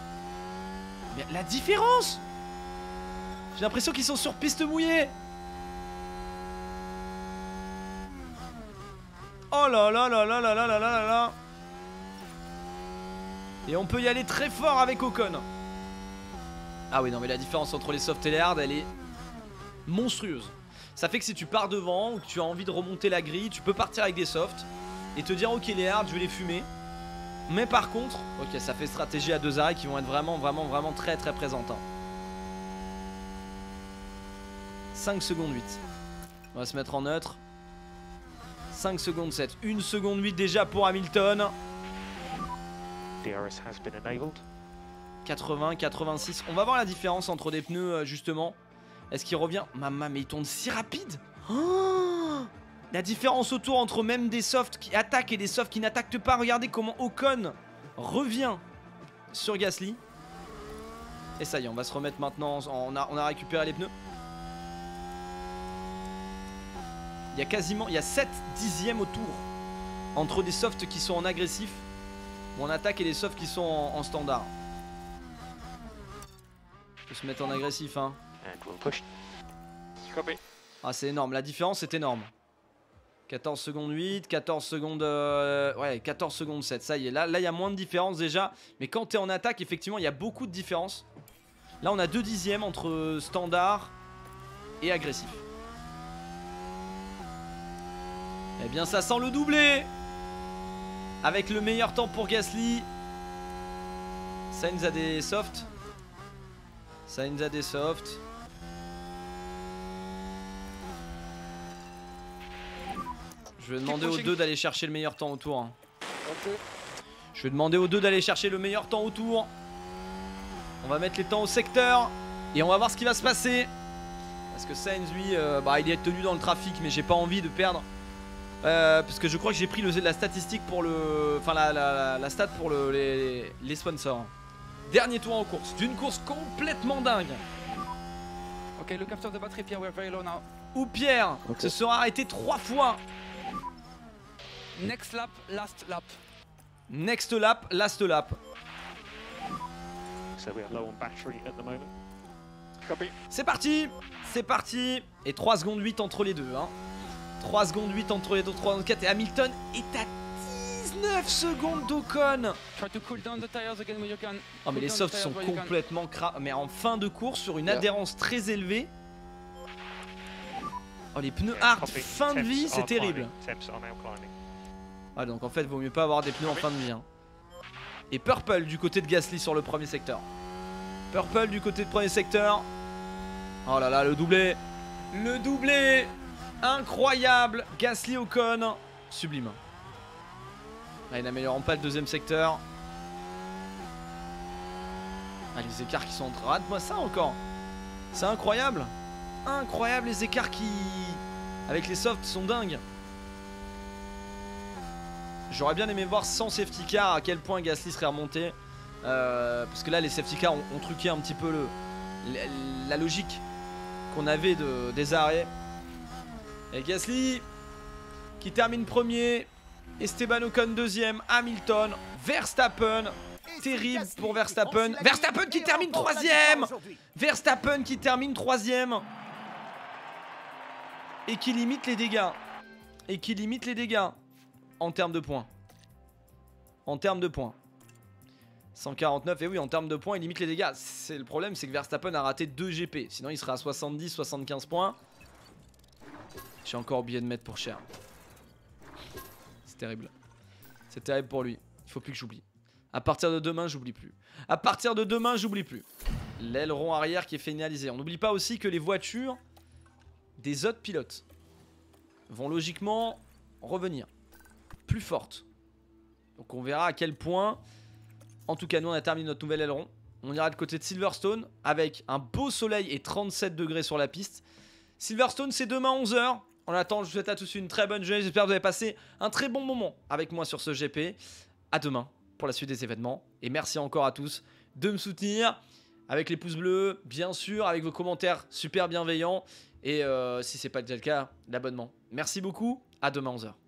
Mais la différence J'ai l'impression qu'ils sont sur piste mouillée Oh là là là là là là là là là. Et on peut y aller très fort avec Ocon. Ah oui non mais la différence entre les soft et les hard elle est monstrueuse. Ça fait que si tu pars devant ou que tu as envie de remonter la grille Tu peux partir avec des softs Et te dire ok les hard je vais les fumer. Mais par contre Ok ça fait stratégie à deux arrêts qui vont être vraiment vraiment vraiment très très présentes hein. 5 secondes 8 On va se mettre en neutre 5 secondes 7. 1 seconde 8 déjà pour Hamilton. DRS has been enabled. 80, 86. On va voir la différence entre des pneus euh, justement. Est-ce qu'il revient? Maman, mais il tourne si rapide Oh La différence autour entre même des softs qui attaquent et des softs qui n'attaquent pas. Regardez comment Ocon revient sur Gasly. Et ça y est, on va se remettre maintenant. On a, on a récupéré les pneus. Il y a quasiment, il y a 7 dixièmes au tour entre des softs qui sont en agressif en attaque et des softs qui sont en, en standard. Je peux se mettre en agressif hein. Ah c'est énorme, la différence est énorme. 14 secondes 8, 14 secondes euh, ouais, 14 secondes 7. Ça y est, là là il y a moins de différence déjà, mais quand tu es en attaque, effectivement, il y a beaucoup de différence. Là, on a 2 dixièmes entre standard et agressif. Eh bien, ça sent le doublé Avec le meilleur temps pour Gasly. Sainz a des softs. Sainz a des softs. Je vais demander aux deux d'aller chercher le meilleur temps autour. hein. Je vais demander aux deux d'aller chercher le meilleur temps autour. On va mettre les temps au secteur. Et on va voir ce qui va se passer. Parce que Sainz, lui, euh, bah, il est tenu dans le trafic, mais j'ai pas envie de perdre. Euh, parce que je crois que j'ai pris le- la statistique pour le. Enfin, la, la- la stat pour le- les, les sponsors. Dernier tour en course. D'une course complètement dingue. Okay, look after the battery, Pierre. We're very low now. Où Pierre Ok. se sera arrêté trois fois. Next lap, last lap. Next lap, last lap. So we are low on battery at the moment. Copy. C'est parti C'est parti Et 3 secondes 8 entre les deux. Hein. 3 secondes 8 entre les deux, 3 secondes 4. Et Hamilton est à 19 secondes d'Ocon. Oh mais les softs sont complètement cra... Mais en fin de course sur une Yeah. adhérence très élevée. Oh les pneus hard fin de vie c'est terrible. Ah donc en fait vaut mieux pas avoir des pneus en fin de vie. hein. Et Purple du côté de Gasly sur le premier secteur. Purple du côté de premier secteur. Oh là là le doublé. Le doublé. Incroyable. Gasly Ocon. Sublime. Ah, il pas le deuxième secteur. Ah les écarts qui sont entre... Rate-moi ça encore. C'est incroyable. Incroyable les écarts qui... Avec les softs sont dingues. J'aurais bien aimé voir sans safety car à quel point Gasly serait remonté. Euh, parce que là, les safety cars ont, truqué un petit peu la, logique qu'on avait de, des arrêts. Et Gasly qui termine premier. Esteban Ocon deuxième. Hamilton. Verstappen. Terrible pour Verstappen. Verstappen qui termine troisième. Verstappen qui termine troisième. Et qui limite les dégâts. Et qui limite les dégâts. En termes de points. En termes de points. 149, et oui, en termes de points, il limite les dégâts. C'est le problème, c'est que Verstappen a raté 2 GP. Sinon, il sera à 70, 75 points. J'ai encore oublié de mettre pour cher. C'est terrible. C'est terrible pour lui. Il faut plus que j'oublie. À partir de demain, j'oublie plus. À partir de demain, j'oublie plus. L'aileron arrière qui est finalisé. On n'oublie pas aussi que les voitures des autres pilotes vont logiquement revenir plus fortes. Donc on verra à quel point. En tout cas, nous on a terminé notre nouvel aileron. On ira de côté de Silverstone avec un beau soleil et 37 degrés sur la piste. Silverstone, c'est demain 11h. En attendant, je vous souhaite à tous une très bonne journée. J'espère que vous avez passé un très bon moment avec moi sur ce GP. À demain pour la suite des événements. Et merci encore à tous de me soutenir avec les pouces bleus, bien sûr, avec vos commentaires super bienveillants. Et euh, si c'est pas déjà le cas, l'abonnement. Merci beaucoup. À demain 11h.